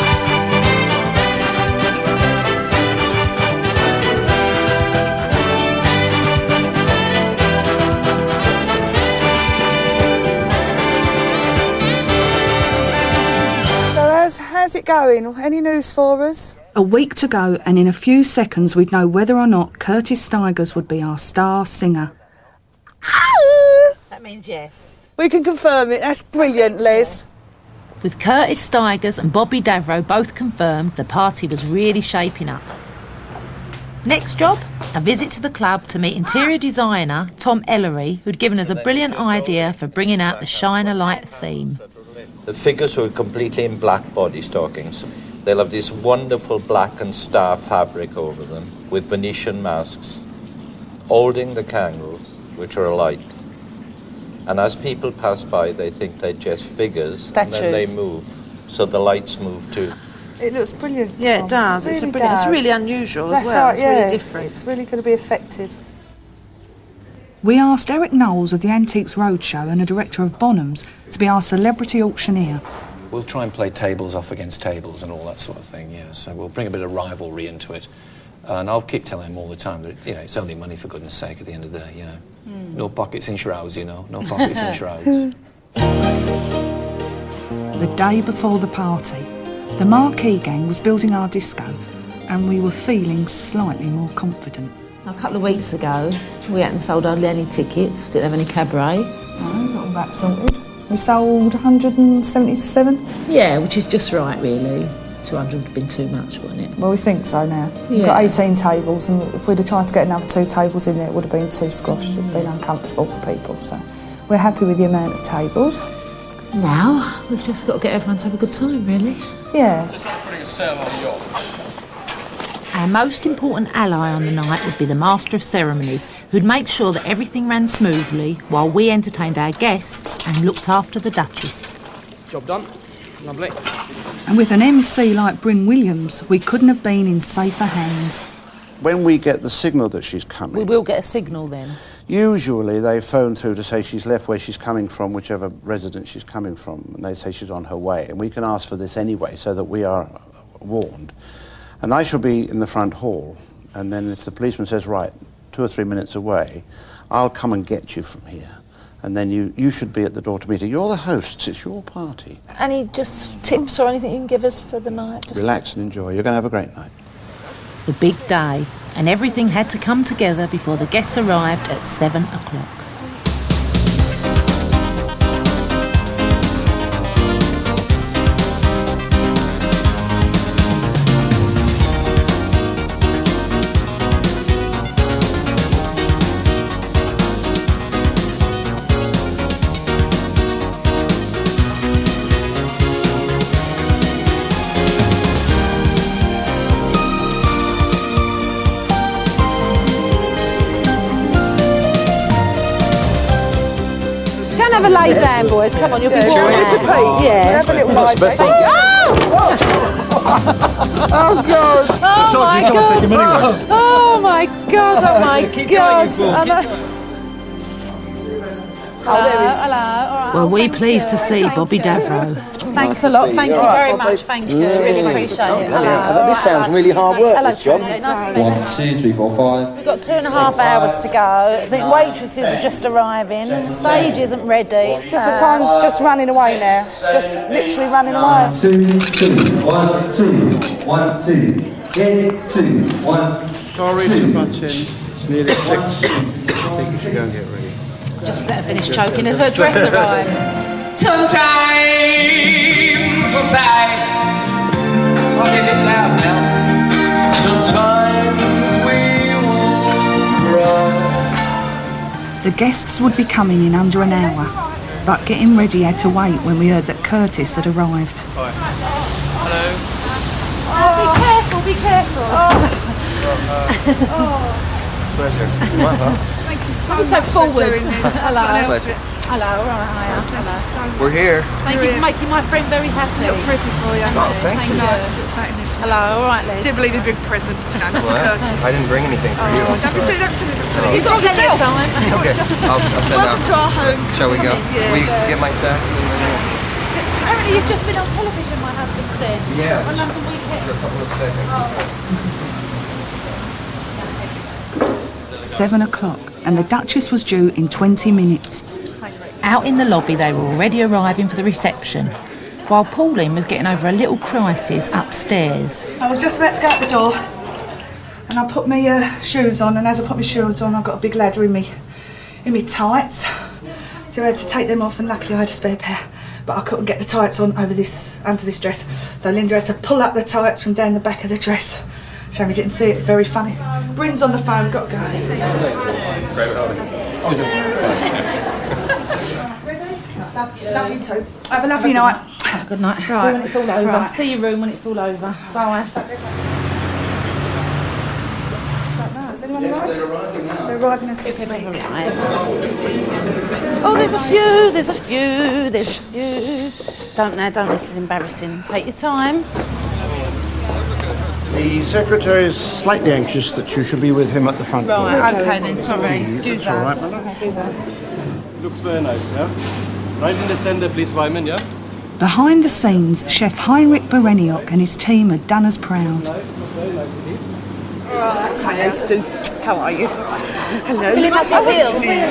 it going? Any news for us? A week to go, and in a few seconds, we'd know whether or not Curtis Stigers would be our star singer. That means yes. We can confirm it. That's brilliant, Liz. With Curtis Stigers and Bobby Davro both confirmed, the party was really shaping up. Next job, a visit to the club to meet interior designer Tom Ellery, who'd given us a brilliant idea for bringing out the Shine a Light theme. The figures were completely in black body stockings. They'll have this wonderful black and star fabric over them with Venetian masks, holding the candles, which are alight. And as people pass by, they think they're just figures, and then they move. So the lights move too. It looks brilliant. Yeah, it Tom. does. It's a Really brilliant- it's does. really unusual as well. Right, It's really different. It's really going to be effective. We asked Eric Knowles of the Antiques Roadshow and a director of Bonhams to be our celebrity auctioneer. We'll try and play tables off against tables and all that sort of thing, yeah. So we'll bring a bit of rivalry into it. And I'll keep telling him all the time that, you know, it's only money for goodness sake at the end of the day, you know. Hmm. No pockets in shrouds, you know. No pockets in shrouds. The day before the party, the Marquee Gang was building our disco, and we were feeling slightly more confident. A couple of weeks ago, we hadn't sold hardly any tickets, didn't have any cabaret. No, not all that sorted. We sold 177. Yeah, which is just right, really. 200 would have been too much, wouldn't it? Well, we think so now. We've got 18 tables, and if we'd have tried to get another two tables in there, it would have been too squashed. It'd been uncomfortable for people. So we're happy with the amount of tables. Now, we've just got to get everyone to have a good time, really. Yeah. Just like putting a sail on a yacht. Our most important ally on the night would be the Master of Ceremonies, who'd make sure that everything ran smoothly while we entertained our guests and looked after the Duchess. Job done. Lovely. And with an MC like Bryn Williams, we couldn't have been in safer hands. When we get the signal that she's coming, We will get a signal then. usually they phone through to say she's left where she's coming from, whichever residence she's coming from, and they say she's on her way. And we can ask for this anyway so that we are warned. And I shall be in the front hall, and then if the policeman says, right, two or three minutes away, I'll come and get you from here. And then you, you should be at the door to meet her. You're the hosts, it's your party. Any just tips or anything you can give us for the night? Just Relax and enjoy. You're going to have a great night. The big day, and everything had to come together before the guests arrived at seven o'clock. Have a lay down, boys. Come on, you'll be Yeah, warm go out. to. Yeah. Have a little That's lie the best oh! oh, God. Oh, oh my god! Oh my god! Oh my god! And I- Oh, there he is. Oh, Hello. All right. Were oh, we pleased to see Bobby Davro? Thanks a lot. Thank you very much. Thank you. Mm. Really appreciate it. Hello. This sounds really hard work, this job. Trudy. Nice to meet you. One, two, three, four, five. We've got two and a half hours to go. The waitresses are just arriving. The stage isn't ready. It's just the time's just running away now. It's just literally running away. Two, two, one, two, one, two. Get two, one, Sorry to butt in. It's nearly six. I think you should go and get ready. Just let her finish choking as her dress arrives. Sometimes we'll say, I'll get it loud now. Sometimes we will cry. The guests would be coming in under an hour, but getting ready had to wait when we heard that Curtis had arrived. Oh, be careful, be careful. Oh. Oh. Pleasure. Thank you so You're so much forward. for doing this. Hello. I can't help Pleasure. it. Hello, all right, hiya. Hello. We're here. Thank you for making my friend very happy. Little present for you. Oh, thank you. Nice. It's sat in there for Hello, all right, Liz. Didn't believe it'd be a present, you know, not for What? Curtis. I didn't bring anything for you. Oh, I'm don't be silly, don't be silly, don't be silly. Oh. You've got Plenty of yourself. time. Okay. I'll, I'll send Welcome out. to our home. Shall we go? Yeah. Will you get my sack? Apparently you've just been on television, my husband said. Yeah. On London Weekend. For a couple of seconds. Oh. Seven o'clock, and the Duchess was due in 20 minutes. Out in the lobby, they were already arriving for the reception, while Pauline was getting over a little crisis upstairs. I was just about to go out the door, and I put my uh, shoes on, and as I put my shoes on, I've got a big ladder in me, in me tights. So I had to take them off, and luckily I had a spare pair. But I couldn't get the tights on over this under this dress, so Linda had to pull up the tights from down the back of the dress. Shame you didn't see it. Very funny. Bryn's on the phone. Got to go. Love you too. Have a lovely night. Have a good night. Right. See you when it's all over. Right. See your room when it's all over. Bye. Has anyone arrived? They're arriving as we speak. Oh, there's a few, there's a few, there's a few. Don't know, don't, this is embarrassing. Take your time. The secretary is slightly anxious that you should be with him at the front door. Right, okay then, sorry. Excuse That's all right, us. my love. Excuse us. Looks very nice, yeah? Right in the center, please, Wyman, yeah? Behind the scenes, Chef Heinrich Bereniok and his team are done as proud. Hello, Sue. How are you? Hello. Philip, how's your Oh, see you.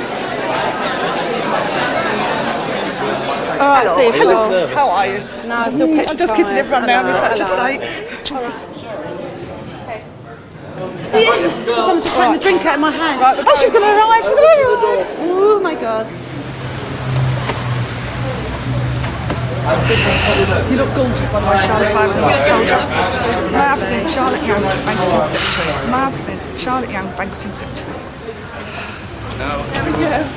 All right, Hello. Hello. How are you? No, still Mm, petrified. I'm just kissing everyone now. I'm in such a Hello. state. Yes. Someone's just taking the drink out of my hand. Right, oh, she's going to arrive. She's going to arrive. Oh, my God. You look gorgeous, by the way, Charlotte. I haven't told you. May I Charlotte Young, Banqueting Secretary? May I Charlotte Young, Banqueting Secretary? Now,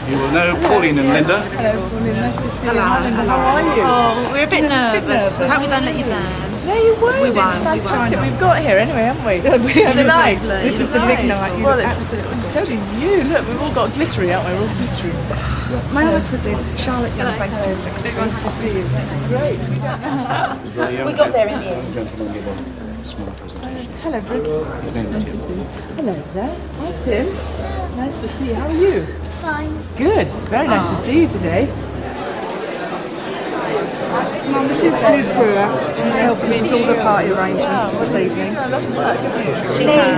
you will know Pauline and Linda. Hello, Pauline. Nice to see you. Hello, How are you? Oh, we're a bit nervous. nervous. Hope we don't let you down. No, you won't. We it's won't, we fantastic. We've got here anyway, haven't we? Yeah, we it's the it. night. This is the big night. You Well, look it's, absolutely so do you. Look, we've all got glittery, aren't we? We're all glittery. May I present Charlotte Young, Banqueting Secretary? Nice to see you. Great. We got there in the end. Gentlemen, give a small presentation. Hello, Brooke. His name Nice to see you. Hello there. Hi, Tim. Nice to see you. How are you? Fine. Good. It's very nice to oh. see you today. Mum, this is Liz Brewer, who's helped us with all the party arrangements for this evening. They've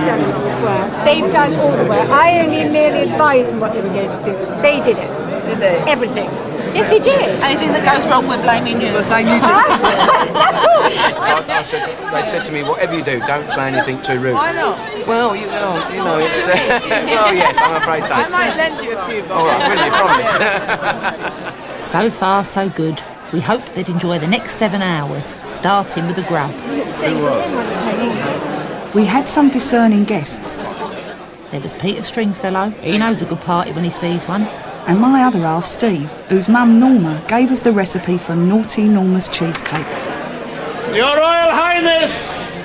done all the work. They've done all the work. I only merely advised them what they were going to do. They did it. Did they? Everything. Yes, they did. Anything that goes wrong, we're blaming you. We're saying you did. I, I said, they said to me, whatever you do, don't say anything too rude. Why not? Well, you know, you know, it's. Uh, well, yes, I'm afraid so. I might lend you a few, Bob. All right, will you promise? So far, so good. We hoped they'd enjoy the next seven hours, starting with a grub. We had some discerning guests, There was Peter Stringfellow. He knows a good party when he sees one. and my other half, Steve, whose mum Norma gave us the recipe for naughty Norma's cheesecake. Your Royal Highness,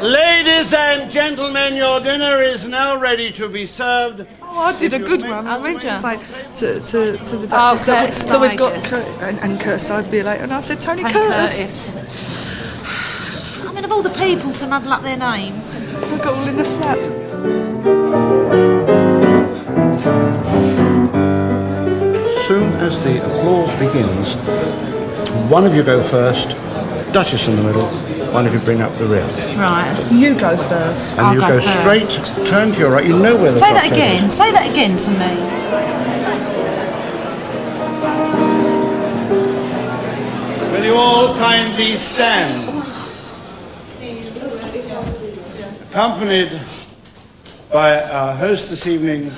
ladies and gentlemen, your dinner is now ready to be served. Oh, I did a good one. I meant to say to, to, to the Oh, Duchess that, Curtis we, that we've got Stigers. Kurt, and, and Kurt Stisby later, and I said Tony, Tony Curtis. Curtis. I mean, of all the people to muddle up their names. I got all in the flap. Soon as the applause begins, one of you go first, Duchess in the middle, one of you bring up the rear. Right. You go first. And you go, straight, turn to your right, you know where the Say that again. is. Say that again to me. Will you all kindly stand? Accompanied by our host this evening,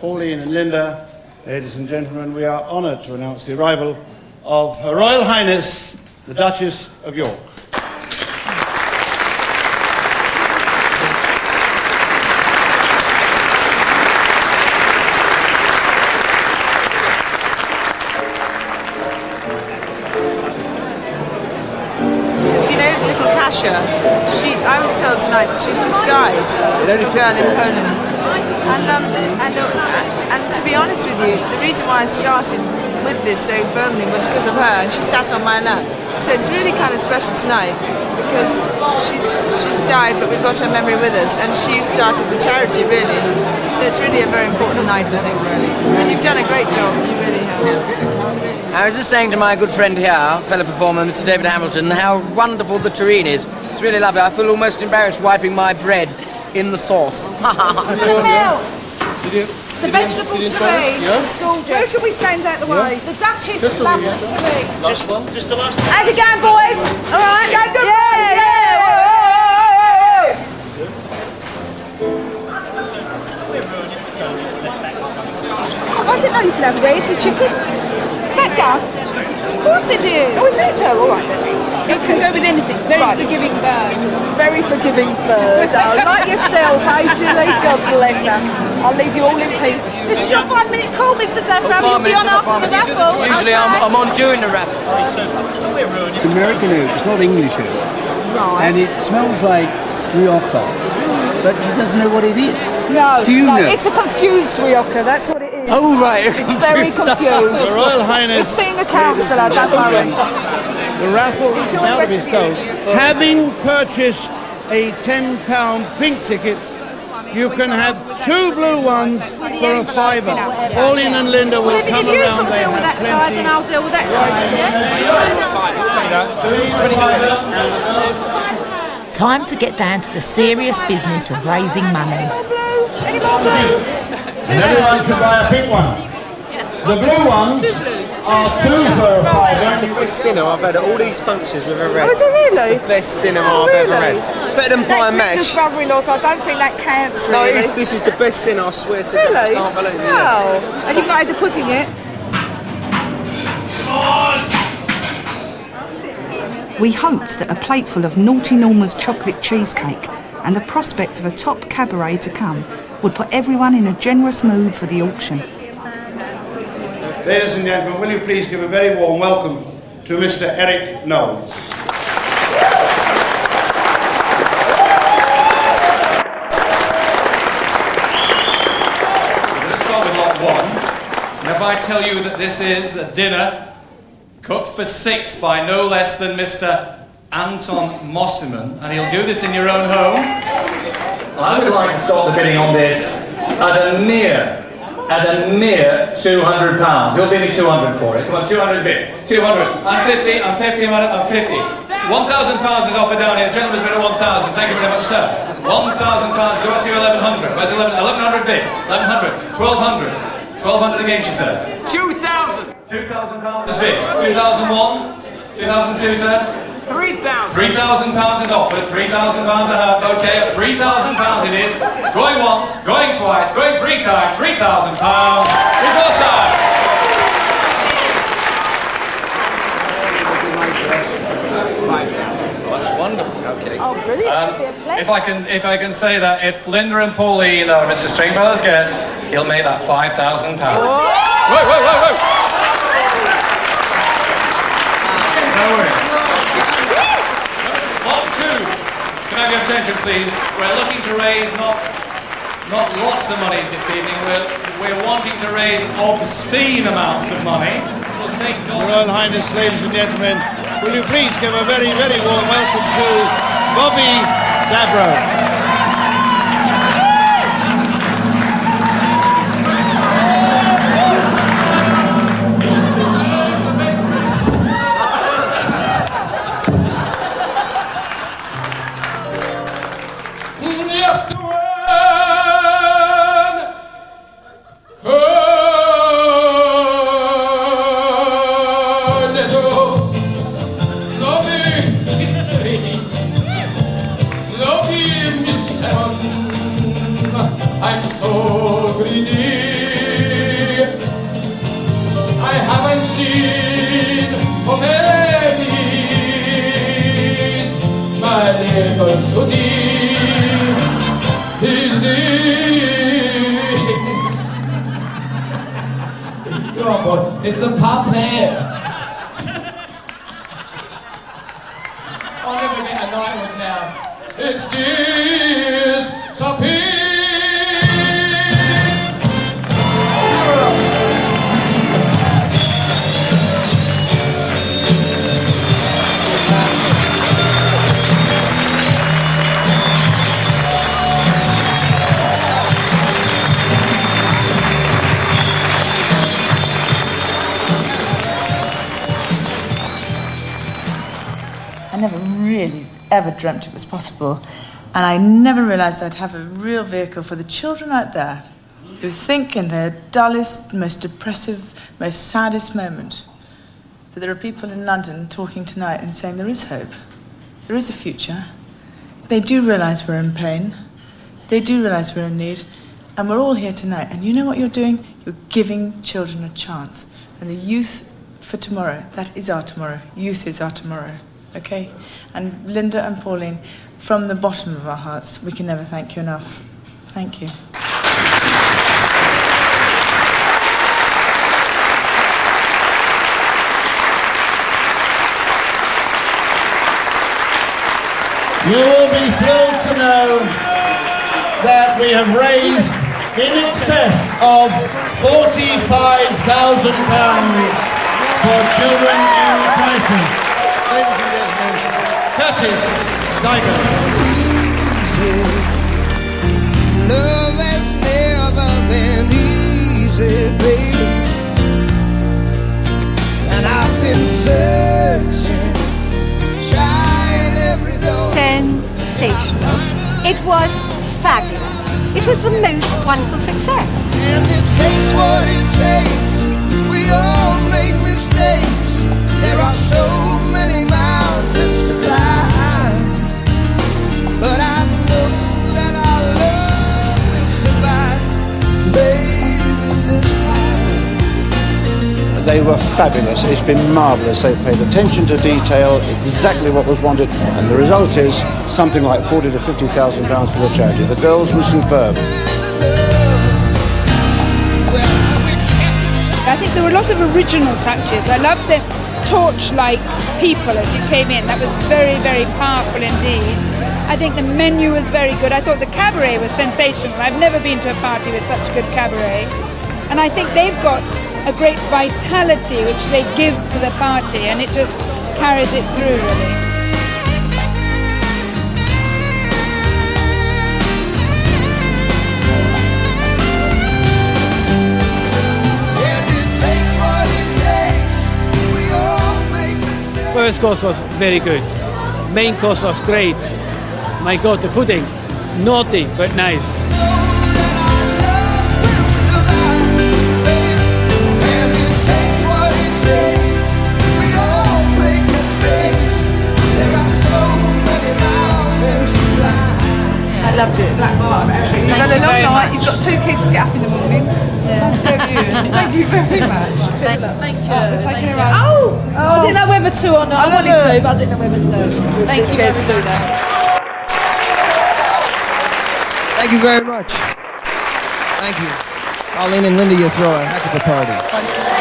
Pauline and Linda, ladies and gentlemen, we are honoured to announce the arrival of Her Royal Highness, the Duchess of York. You know, little Kasia, she, I was told tonight that she's just died. This little girl in Poland. And, um, and, uh, and to be honest with you, the reason why I started with this so firmly was because of her, and she sat on my lap. So it's really kind of special tonight because she's she's died, but we've got her memory with us, and she started the charity really. So it's really a very important night, I think. And you've done a great job. You really have. I was just saying to my good friend here, fellow performer, Mr. David Hamilton, how wonderful the terrine is. It's really lovely. I feel almost embarrassed wiping my bread in the sauce. The vegetable terrine is gorgeous. Where should we stand out the way? The Duchess Just a love little, the yeah. terrine. Last one, just the last one. How's it going, boys? All right. Yeah, good yeah, I didn't know you could have red with chicken. Is that done? Of course it is. Oh, is it? Oh, all right then. It can go with anything. Very Right. forgiving bird. Very forgiving bird. Oh, like yourself, Julie? God bless her. I'll leave you all in peace. This is your five minute call, Mr. Dave You'll be on after the raffle. Usually I'm, I'm on during the raffle. It's American oak, it's not English oak. Right. And it smells like Rioja, but she doesn't know what it is. No, Do you no, know? it's a confused Rioja, that's what it is. Oh, right, It's very confused. Her Royal Highness- It's seeing a counsellor, don't worry. The raffle is Enjoy now to be rest sold. Having purchased a £10 pink ticket, you can have two blue ones for a fiver. Pauline and Linda will Well, if, come if you around. sort of deal with that side, then I'll deal with that side, yeah? Time to get down to the serious business of raising money. Any more blues? And everyone can buy a pink one. The blue ones are two for a fiver. the best dinner I've had at all these functions we've ever had. Oh, is it really? The best dinner Oh, I've ever really? had. Better than pie and That's Linda's mash. brother-in-law, so I don't think that counts, No, really. it is, this is the best dinner, I swear to Really? God. I can't believe it. Oh, and you've not had the pudding yet? We hoped that a plateful of Naughty Norma's chocolate cheesecake and the prospect of a top cabaret to come would put everyone in a generous mood for the auction. Ladies and gentlemen, will you please give a very warm welcome to Mr. Eric Knowles. We're going to start with lot one. And if I tell you that this is a dinner cooked for six by no less than Mr. Anton Mosimann, and he'll do this in your own home, I would like to stop the bidding on this at a mere, at a mere £200. He'll bid me 200 for it. Come on, 200 bid. 200. I'm 50, I'm 50, I'm I'm 50. £1,000 is offered down here. Gentlemen's bid at 1,000. Thank you very much, sir. £1,000. Do I see 1,100? Where's 11? 1,100 bid. 1,100. 1,200. 1,200 against you, sir. 2,000. 2,000 pounds is bid. 2001. 2002, sir. 3,000. 3,000 pounds is offered. 3,000 pounds a half. Okay, at 3,000 pounds it is. Going once, going twice, going three times. 3,000 pounds. Before side. That's wonderful. Okay. Oh, brilliant. Um, It'll be a pleasure. If I can, if I can say that, if Linda and Pauline are Mr. Stringfellow's guests, he'll make that five thousand pounds. Whoa, whoa, whoa, whoa! No worries. Lot two. Can I have your attention, please? We're looking to raise not not lots of money this evening. We're we're wanting to raise obscene amounts of money. We'll take Your Royal Highness, ladies and gentlemen, will you please give a very, very warm welcome to Bobby Davro. Ever dreamt it was possible. And I never realised I'd have a real vehicle for the children out there who think in their dullest, most depressive, most saddest moment that there are people in London talking tonight and saying there is hope, there is a future. They do realise we're in pain, they do realise we're in need, and we're all here tonight. And you know what you're doing? You're giving children a chance. And the youth for tomorrow, that is our tomorrow. Youth is our tomorrow. Okay? And Linda and Pauline, from the bottom of our hearts, we can never thank you enough. Thank you. You will be thrilled to know that we have raised in excess of £45,000 for children in crisis. Ladies Curtis Stigers. Love has never been easy, baby. And I've been searching, trying every door. Sensational. It was fabulous. It was the most wonderful success. And it takes what it takes. We all make mistakes. There are so many mountains to They were fabulous. It's been marvellous. They paid attention to detail, exactly what was wanted, and the result is something like forty to fifty thousand pounds for the charity. The girls were superb. I think there were a lot of original touches. I loved the torch-like people as you came in. That was very, very powerful indeed. I think the menu was very good. I thought the cabaret was sensational. I've never been to a party with such good cabaret. And I think they've got a great vitality which they give to the party and it just carries it through really. First course was very good. Main course was great. My God, the pudding, naughty but nice. Loved it. You've had a long night. You've got two kids to get up in the morning. That's so good. Thank you very much. Good luck. Thank you. Oh, we're taking Thank her you. out. Oh, I oh. didn't know whether to or not. I, I wanted know. to, but I didn't know whether to. Thank you scared very to do that. Thank you very much. Thank you. Pauline and Linda, you throw a heck of a party.